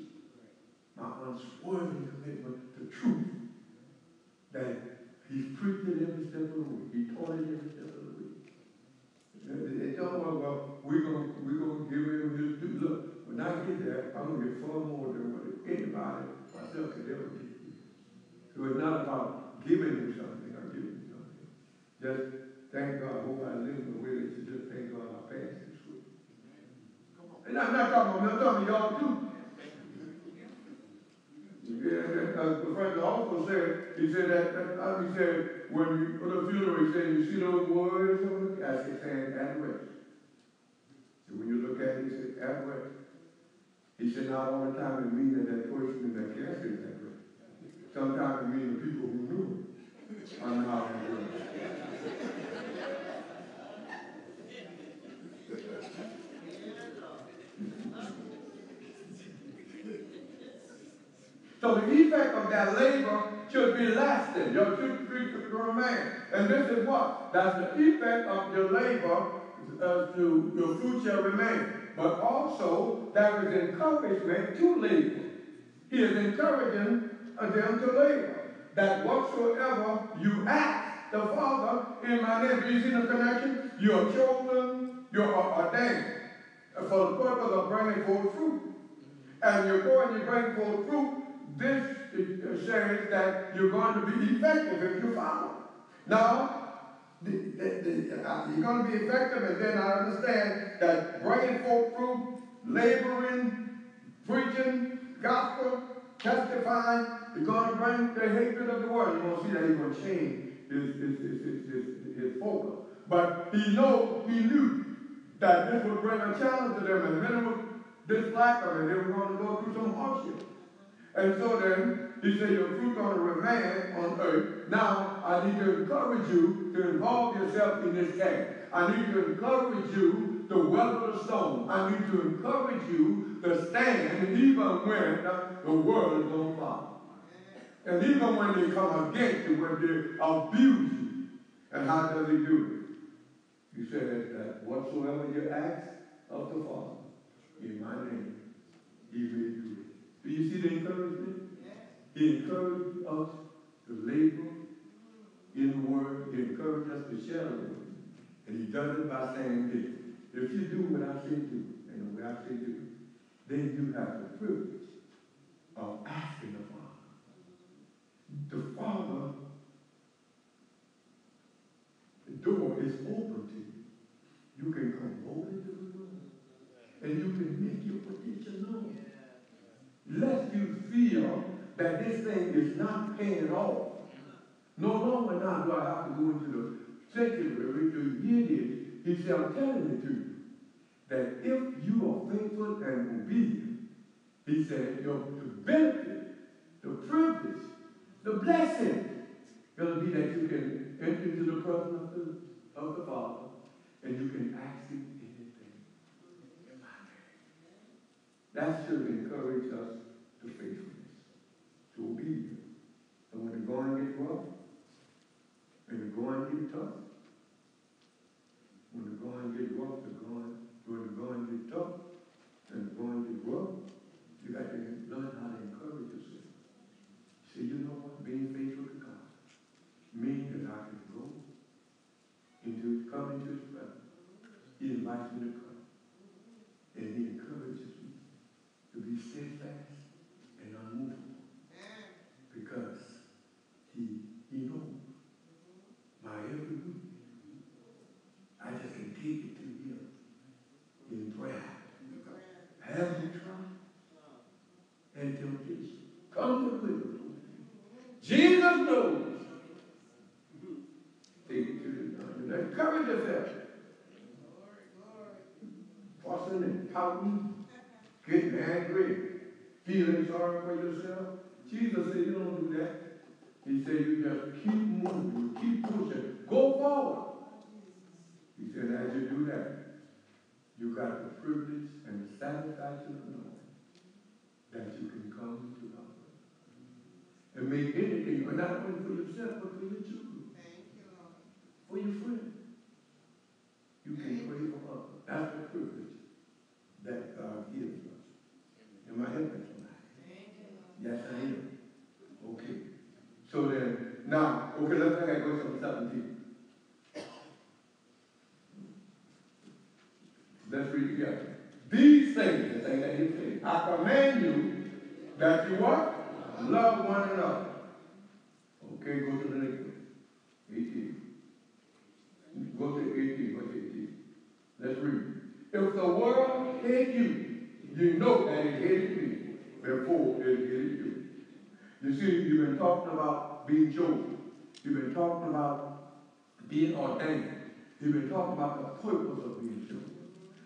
my unswerving commitment to truth. That he's preached it every step of the way. He taught it every step of the way. And They don't want, well, we're gonna, we're gonna give him his due. Look, when I get there, I'm gonna get far more than what anybody myself could ever give you. So it's not about giving him something or giving him something. Just thank God, hope I live in the way that you just thank God I passed this week. And I'm not talking about I'm talking to y'all too. Yeah, uh, the friend also said, he said that, that he said, when you, for the funeral, he said, you see those words on the casket saying, at rest. So when you look at it, he said, at rest. He said, not all the time it means that that person that casket is at rest. Sometimes it means the people who knew are not. So the effect of that labor should be lasting. Your should be remain. And this is what? That's the effect of your labor uh, to your fruit shall remain. But also, there is encouragement to labor. He is encouraging them to labor. That whatsoever you ask the Father in my name, do you see the connection? You're chosen, you're ordained for the purpose of bringing forth fruit. And you're going to bring forth fruit this says that you're going to be effective if you follow. Now, the, the, the, uh, you're going to be effective, and then I understand that bringing forth fruit, laboring, preaching, gospel, testifying, he's gonna bring the hatred of the world. You're gonna see that he's gonna change his, his, his, his, his, focus. But he know, he knew that this would bring a challenge to them, and many would dislike them, and they were gonna go through some hardship. And so then, he said, your fruit gonna remain on earth. Now, I need to encourage you to involve yourself in this task. I need to encourage you to weather the storm. I need to encourage you to stand even when the world is on fire. And even when they come against you, when they abuse you. And how does he do it? He said that whatsoever you ask of the Father in my name, he will do it. Do you see the encouragement? He encouraged us to labor in the word. He encouraged us to share the word. And he does it by saying this. If you do what I say do, and way I say do, then you have the privilege of asking the Father. The Father, the door is open to you. You can come boldly to the room. And you can make your petition known. Lest you feel that this thing is not paying off. No longer now do I have to go into the sanctuary to hear this. He said, I'm telling it to you that if you are faithful and obedient, he said, your, the benefit, the privilege, the blessing, will be that you can enter into the presence of the, of the Father and you can ask him anything. in my name. That should encourage us to faithfulness, to obedience. And when the going gets rough, and the going gets tough, when the going gets rough, the going, when the going gets tough, and the going gets rough, you got to learn how to encourage yourself. Say, you know what? Being faithful to God means that I can go into, come into His presence. He invites me to come. And He encourages me to be steadfast and unmovable. Because He, He knows my every week. I just can take it to Him in prayer. Have you tried? And temptation. Come with it. Jesus knows. The God. Encourage yourself. Fussing and pouting, getting angry, feeling sorry for yourself. Jesus said you don't do that. He said you just keep moving, keep pushing, go forward. He said as you do that, you got the privilege and the satisfaction of knowing that you can come to God and make anything, but not only for yourself, but for your children, for your friends. You can pray for others. That's the privilege that God gives us. Am I helping somebody? Yes, I am. Okay. So then, now, okay, let's I gotta go to 17. Let's read together. These things, the thing that he said, I command you that you what? Love one another. Okay, go to the next one. 18. Go to 18, go to 18. Let's read. If the world hate you, you know that it hated me before it hated you. You see, you've been talking about being chosen. You've been talking about being ordained. You've been talking about the purpose of being chosen.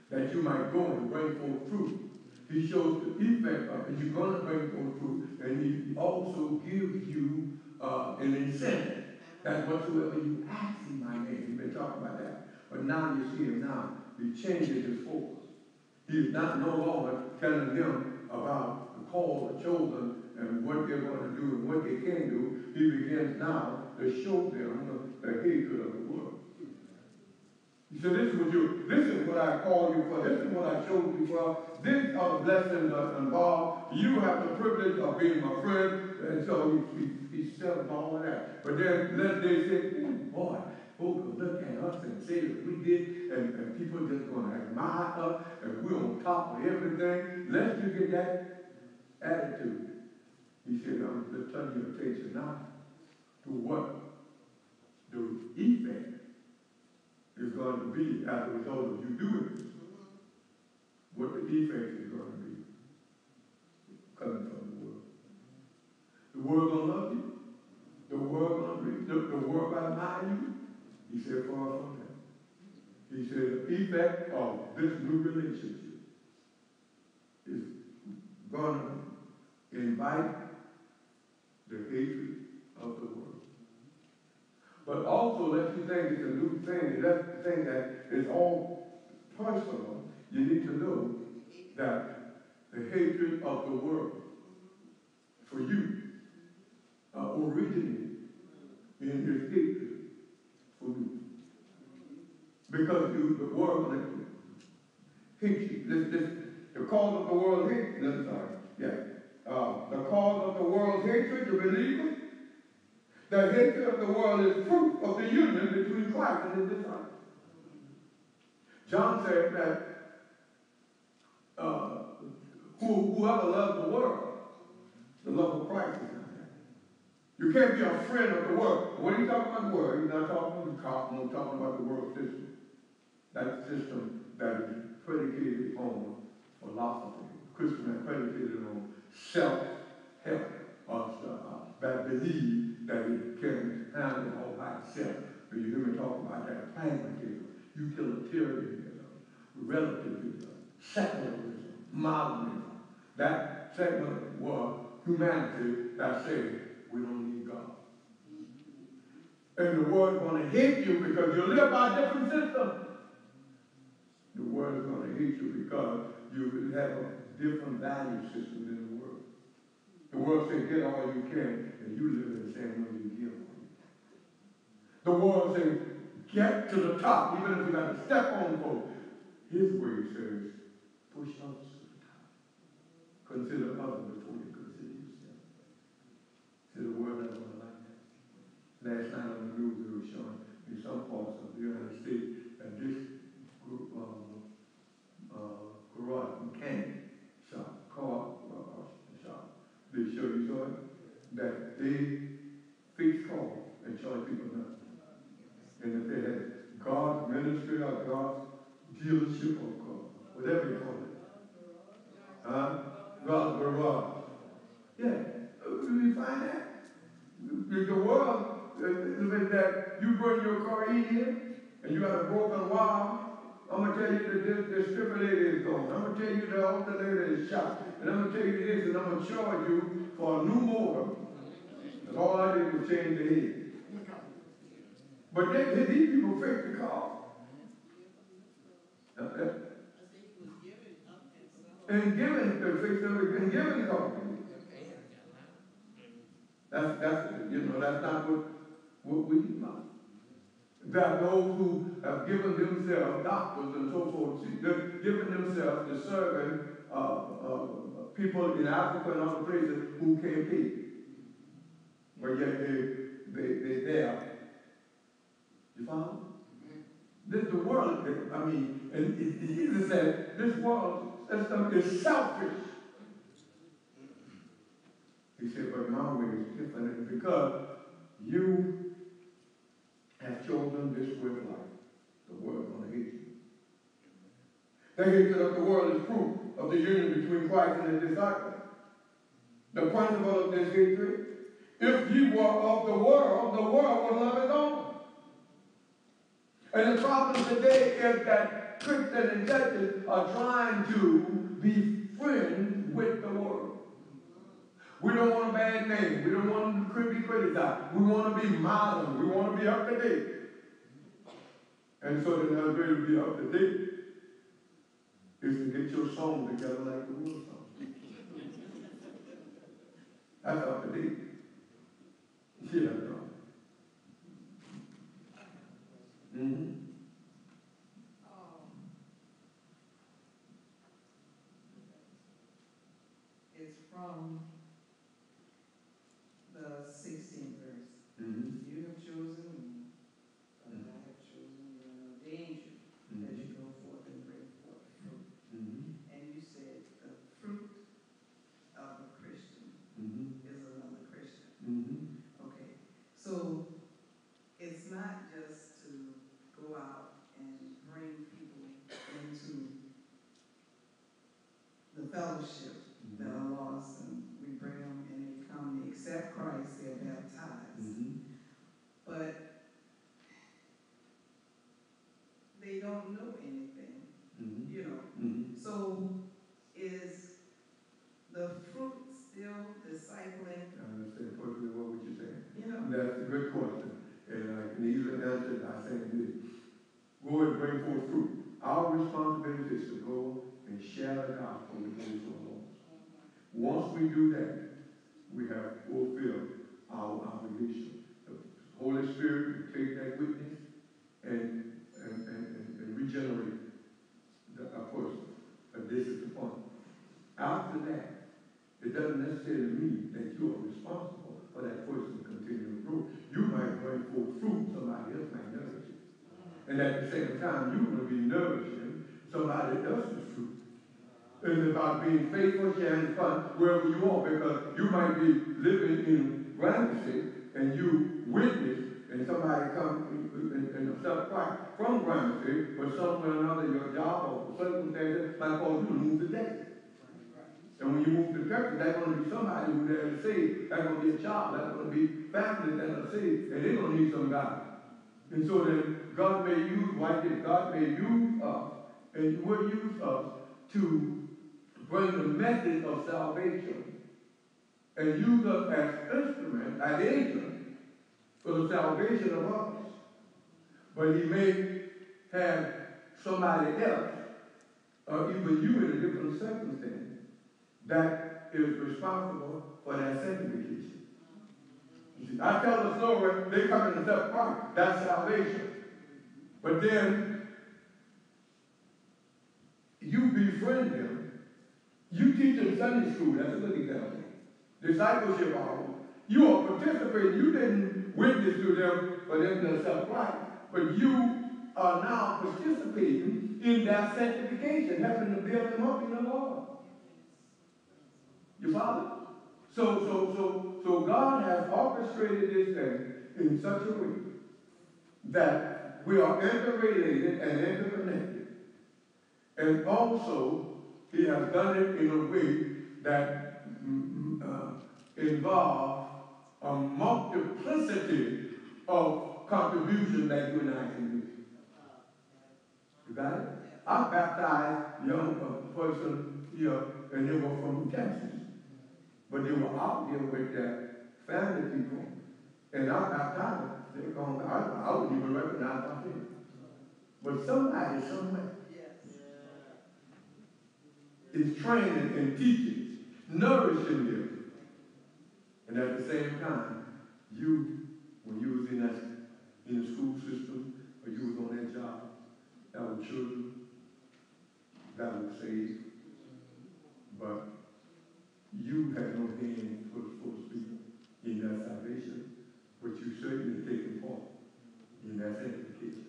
That you might go and bring forth fruit. He shows the effect of it. You're going to bring forth fruit. And he also gives you uh, an incentive. That whatsoever you ask in my name. You've been talking about that. But now you see him now. He changes his focus. He's not no longer telling them about the call, the chosen, and what they're going to do and what they can do. He begins now to show them the, hatred of. He said, this is what you, this is what I call you for, this is what I chose you for, these are the blessings that involved. You have the privilege of being my friend, and so he, he, he said all of that. But then let they say, boy, folks look at us and say that we did, and, and people just going to admire us, and we're on top of everything. Lest you get that attitude. He said, I'm just telling you attention now to what the effect is going to be as a result of you doing it, what the defense is going to be coming from the world. The world going to love you. The world going to reach. The, the world going to admire you. He said, far from that. He said, the effect of this new relationship is going to invite the hatred of the world. But also, let you think it's a new thing, and that's the thing that is all personal. You need to know that the hatred of the world for you uh, originated in this hatred for me. Because you, the world hate you. This, this, the cause of the world hate, no, sorry, yeah. Uh, the cause of the world's hatred, the believers, the hatred of the world is proof of the union between Christ and his disciples. John said that uh, who, whoever loves the world, the love of Christ is in them. You can't be a friend of the world. When he's talking about the world, he's not talking about the cosmos, he's talking about the world system. That system that is predicated on philosophy. Christian is predicated on self-help, or uh, that believe that it can handle all by itself. When you hear me talk about that pragmatism, utilitarianism, relativism, secularism, modernism, that segment was humanity that said we don't need God. And the world's going to hate you because you live by a different system. The world is going to hate you because you have a different value system the world. Says get all you can, and you live in the same way you give. The world says get to the top, even if you got to step on folks. His way says push others to the top. Consider others before you consider yourself. See, the world not going to like that. Last night on the news, they were showing in some parts of the United States that this group, uh, uh, garage mechanic shop, shop, they show you it, that they fix cars and charge people nothing. And if they had God's ministry or God's dealership or God, whatever you call it, huh? God's garage. Yeah, Do we find that. The, the world, uh, that you bring your car in here and you got a broken wire, I'm gonna tell you that this, this is gone. I'm gonna tell you the alternator is shot. And I'm gonna tell you this, and I'm gonna charge you for a new motor. And all I did was change the head. But they, they, these people fix the car. Uh, And giving, they fix and giving car. That's, that's, you know, that's not what, what we like. That those who have given themselves, doctors and so forth, they've given themselves to serving uh, uh, people in Africa and other places who can't pay. But yet they, they, they there. You follow? This the world, I mean, and Jesus said, this world system is selfish. He said, but my way is different because you have chosen this way of life. The world's gonna hate you. The hatred of the world is proof of the union between Christ and his disciples. The principle of this hatred, if ye were of the world, the world would love its own. And the problem today is that Christians and churches are trying to be friends with the world. We don't want a bad name. We don't want to be criticized. We want to be modern. We want to be up to date. And so the only way to be up to date is to get your song together like the world song. That's up to date. Yeah, no. Mm-hmm. It's from responsibility is to go and share the gospel with those who are lost. Once we do that, we have fulfilled our obligation. The Holy Spirit will take that witness and, and, and, and regenerate the, a person. And this is the point. After that, it doesn't necessarily mean that you are responsible for that person continuing grow You might bring forth fruit somebody else might nourish it. And at the same time, you will be nourished somebody else's fruit. It's about being faithful, sharing fun wherever you are, because you might be living in Gramercy and you witness, and somebody come in, in, in a subtract from Gramercy, but somewhere or another your job or circumstances might cause you to move to Texas. And when you move to Texas, that's gonna be somebody who there to saved, that's gonna be a child, that's gonna be family that are saved, and they're gonna need some God. And so then God may use, like this, God may use uh, us, and will use us uh, to bring the message of salvation and use us as instruments, as agents for the salvation of others. But He may have somebody else, or even you in a different circumstance, that is responsible for that sanctification. I tell the story, they come in the step that's salvation. But then, you befriend them, you teach them Sunday school, that's a good example. Discipleship hour. You are participating, you didn't witness to them for them to Christ, but you are now participating in that sanctification, helping to build them up in the Lord. You follow? So, so, so, so God has orchestrated this thing in such a way that we are interrelated and interconnected. And also, He has done it in a way that mm, mm, uh, involves a multiplicity of contributions that you and I can do. You got it? I baptized a young uh, person here, and they were from Texas. But they were out there with their family people. And I baptized them. They going, I, I wouldn't even recognize them. But somebody somewhere is training and teaching, nourishing them. And at the same time, you, when you was in that in the school system, or you was on that job, that were children, that were saved. But you had no hand, so to speak, in that salvation, but you certainly taken part in that sanctification.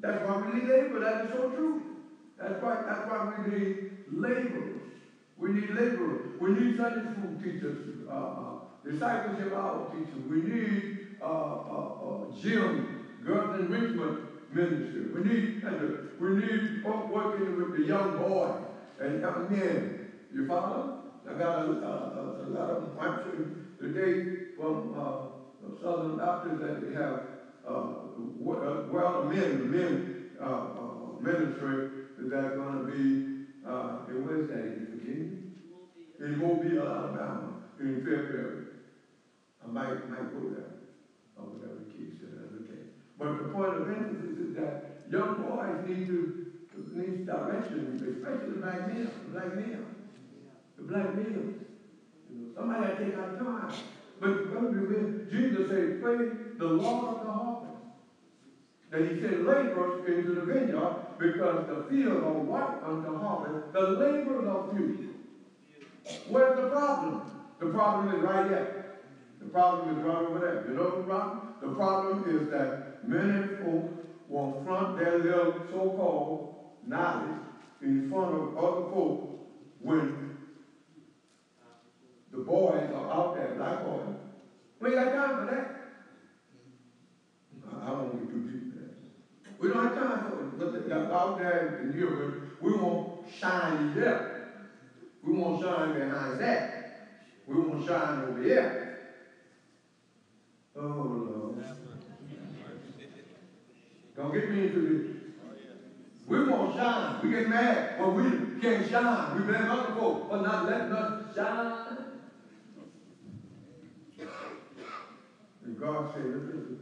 That's why we labor, that is so true. That's why, that's why we need laborers. We need laborers. We need Sunday school teachers, uh, uh, discipleship hour teachers. We need uh, uh, uh, gym, girls enrichment ministry. We need, uh, we need folk working with the young boys and young men. You follow? I got a, a, a, lot of them today from uh, Southern Baptists that have uh, well, well, men, men uh, uh, ministry that's going to be uh, in that? In Virginia? In Mobile, Alabama, in February. I might might go there, or whatever the case is. Okay. But the point of emphasis is that young boys need to need direction, especially black men, the black men, the black men. You know, somebody had to take our time. But remember, Jesus said, "Pray the Lord of the harvest." That he sent laborers into the vineyard because the fields are white unto harvest. The laborers are few. Where's the problem? The problem is right here. The problem is right over there. You know the problem? The problem is that many folks will front their little so-called knowledge in front of other folks when the boys are out there, black boys. We got time for that. I don't want to get too deep in that. We don't have time for it. But the- out there in Europe, we won't shine there. We won't shine behind that. We won't shine over here. Oh, Lord. Don't get me into this. We won't shine. We get mad when we can't shine. We blame other folks for not letting us shine. And God said, listen,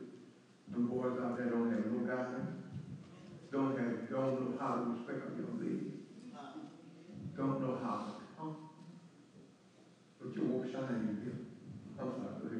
them boys out there don't have no guidance don't have, don't know how to respect your leader. Don't know how to come. But you walk shining here. I'm sorry,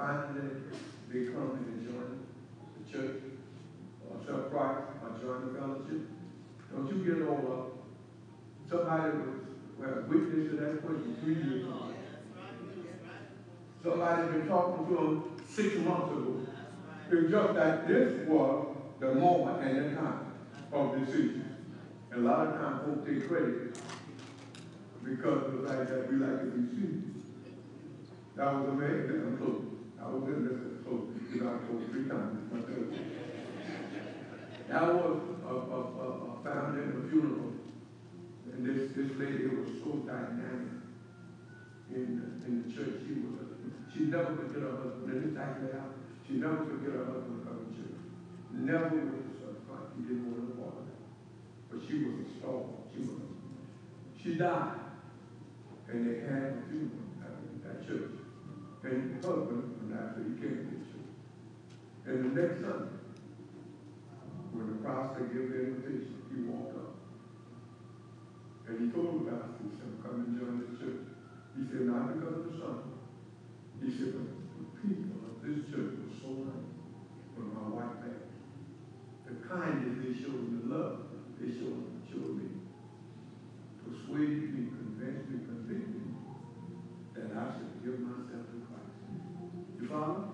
finally they come and join the church or accept Christ or join the fellowship. Don't you get all up. Somebody was, well, witness to that question three years. Somebody been talking to him six months ago. It's just that this was the moment and the time of decision. And a lot of times folks take credit because of the fact that we like to be seen. That was amazing. I'm close. I was in this. You know, I told three times. That was a, a, a, a family and a funeral. And this, this lady was so dynamic in, in the church. She was, she never could get her husband, and this actually happened. She never could get her husband to come to church. Never with the son. He didn't want to bother her. But she was a star. She was, she died. And they had a funeral at, at church. And the husband, after he came church. And the next Sunday, when the pastor gave the invitation, he walked up. And he told the pastor, he said, come and join the church. He said, not because of the son. He said, but the people of this church were so nice when my wife passed. The kindness they showed and the love they showed, showed me. Persuaded me, convinced me, convinced me that I should give myself to?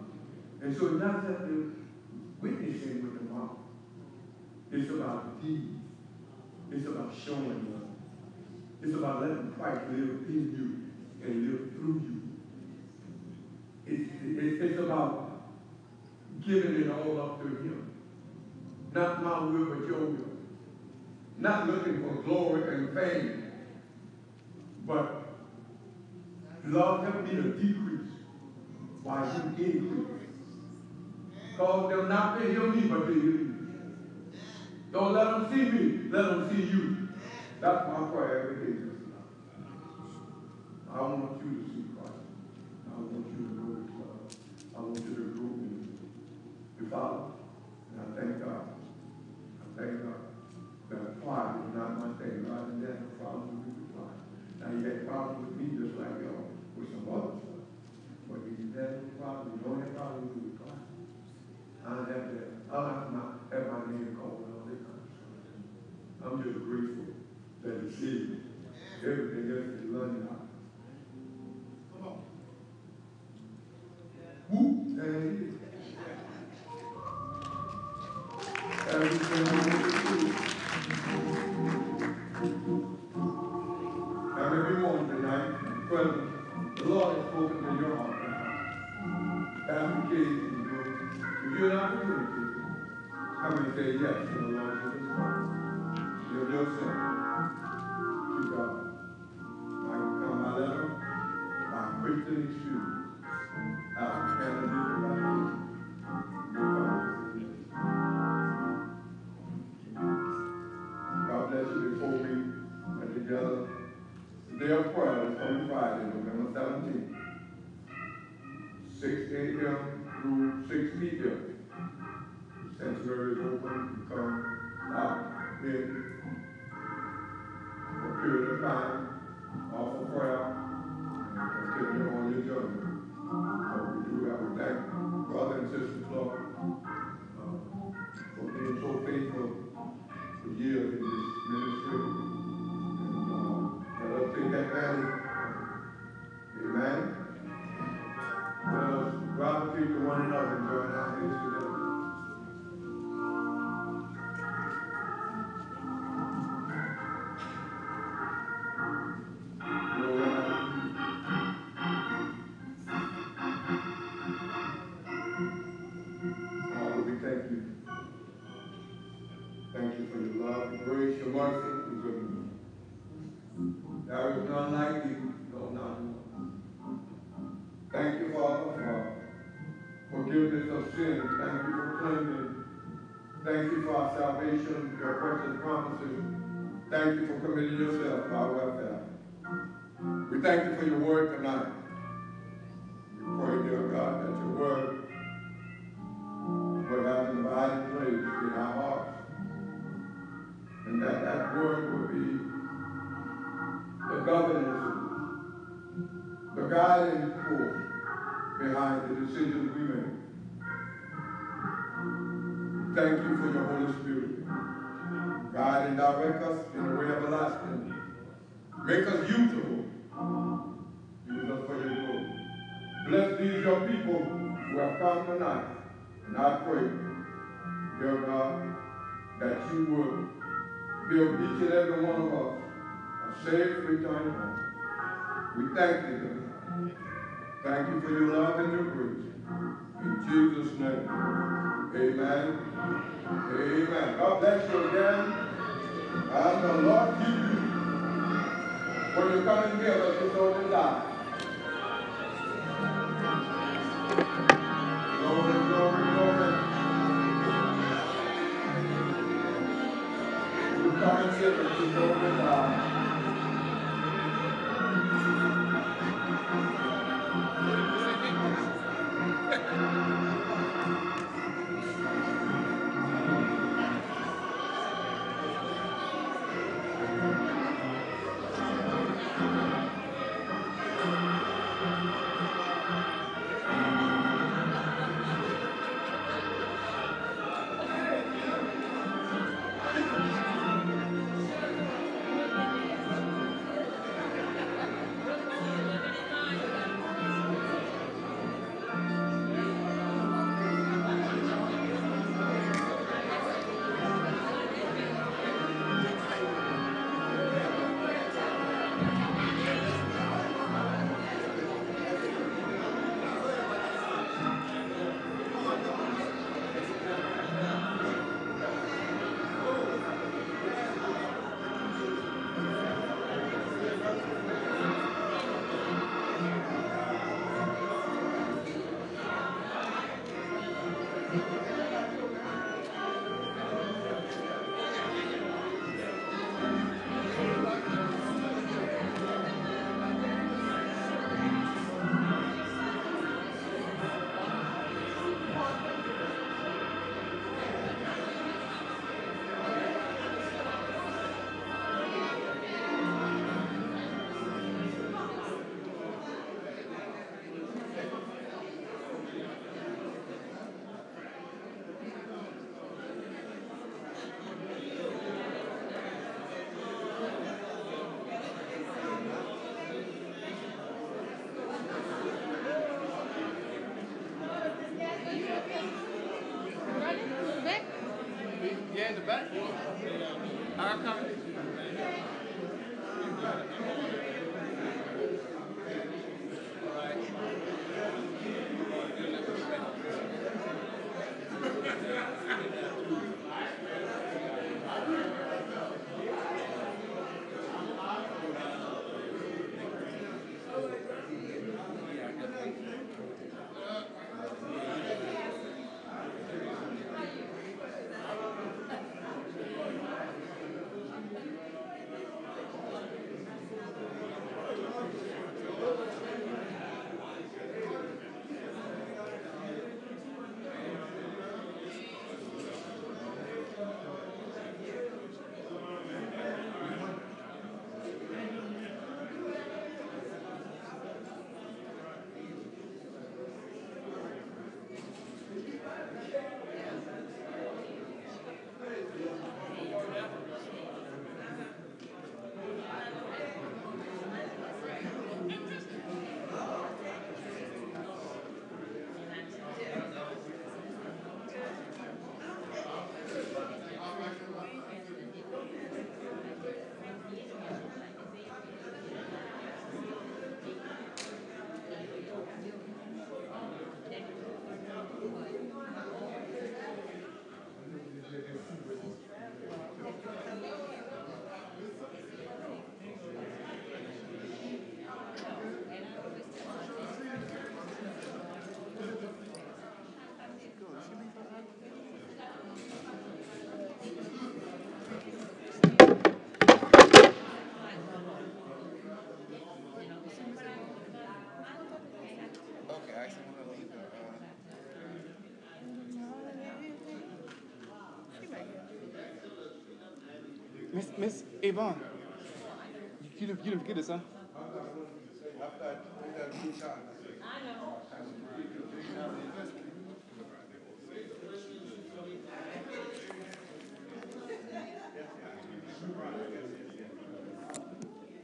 And so it's not just the witnessing with the mouth. It's about deeds. It's about showing love. It's about letting Christ live in you and live through you. It's, it's, it's about giving it all up to Him. Not my will, but your will. Not looking for glory and fame, but love help me to decrease while you increase. Cause them not to hear me, but to hear you. Don't let them see me, let them see you. That's my prayer every day. I want you to see Christ. I want you to know His love. I want you to grow in. You follow? And I thank God. I thank God. That pride is not my thing. God didn't have no problem with pride. Now he had problems with me just like y'all with some other stuff. But he didn't have no problem. You don't have problems with pride. I don't have that. I don't have my, have my name called and all that kind of stuff. I'm just grateful that saved me. Everything else is out. Come on. Whoop, there it is. Thank you for our salvation, your precious promises. Thank you for committing yourself to our welfare. We thank you for your word tonight. We pray, dear God, that your word will have an abiding place in our hearts. And that that word will be the governance, the guiding force behind the decisions we make. Thank you for your Holy Spirit. Guide and direct us in the way everlasting. Make us usable. Use us for your glory. Bless these your people who have come tonight. And I pray, dear God, that you would give each and every one of us a safe return home. We thank you, God. Thank you for your love and your grace. In Jesus' name, amen. Amen. God bless you again. And the Lord keep you. When you come and give us, you so desire. Glory, glory, glory. You come and give us, you so desire. Miss Miss Avon. You don't, you don't get us, huh?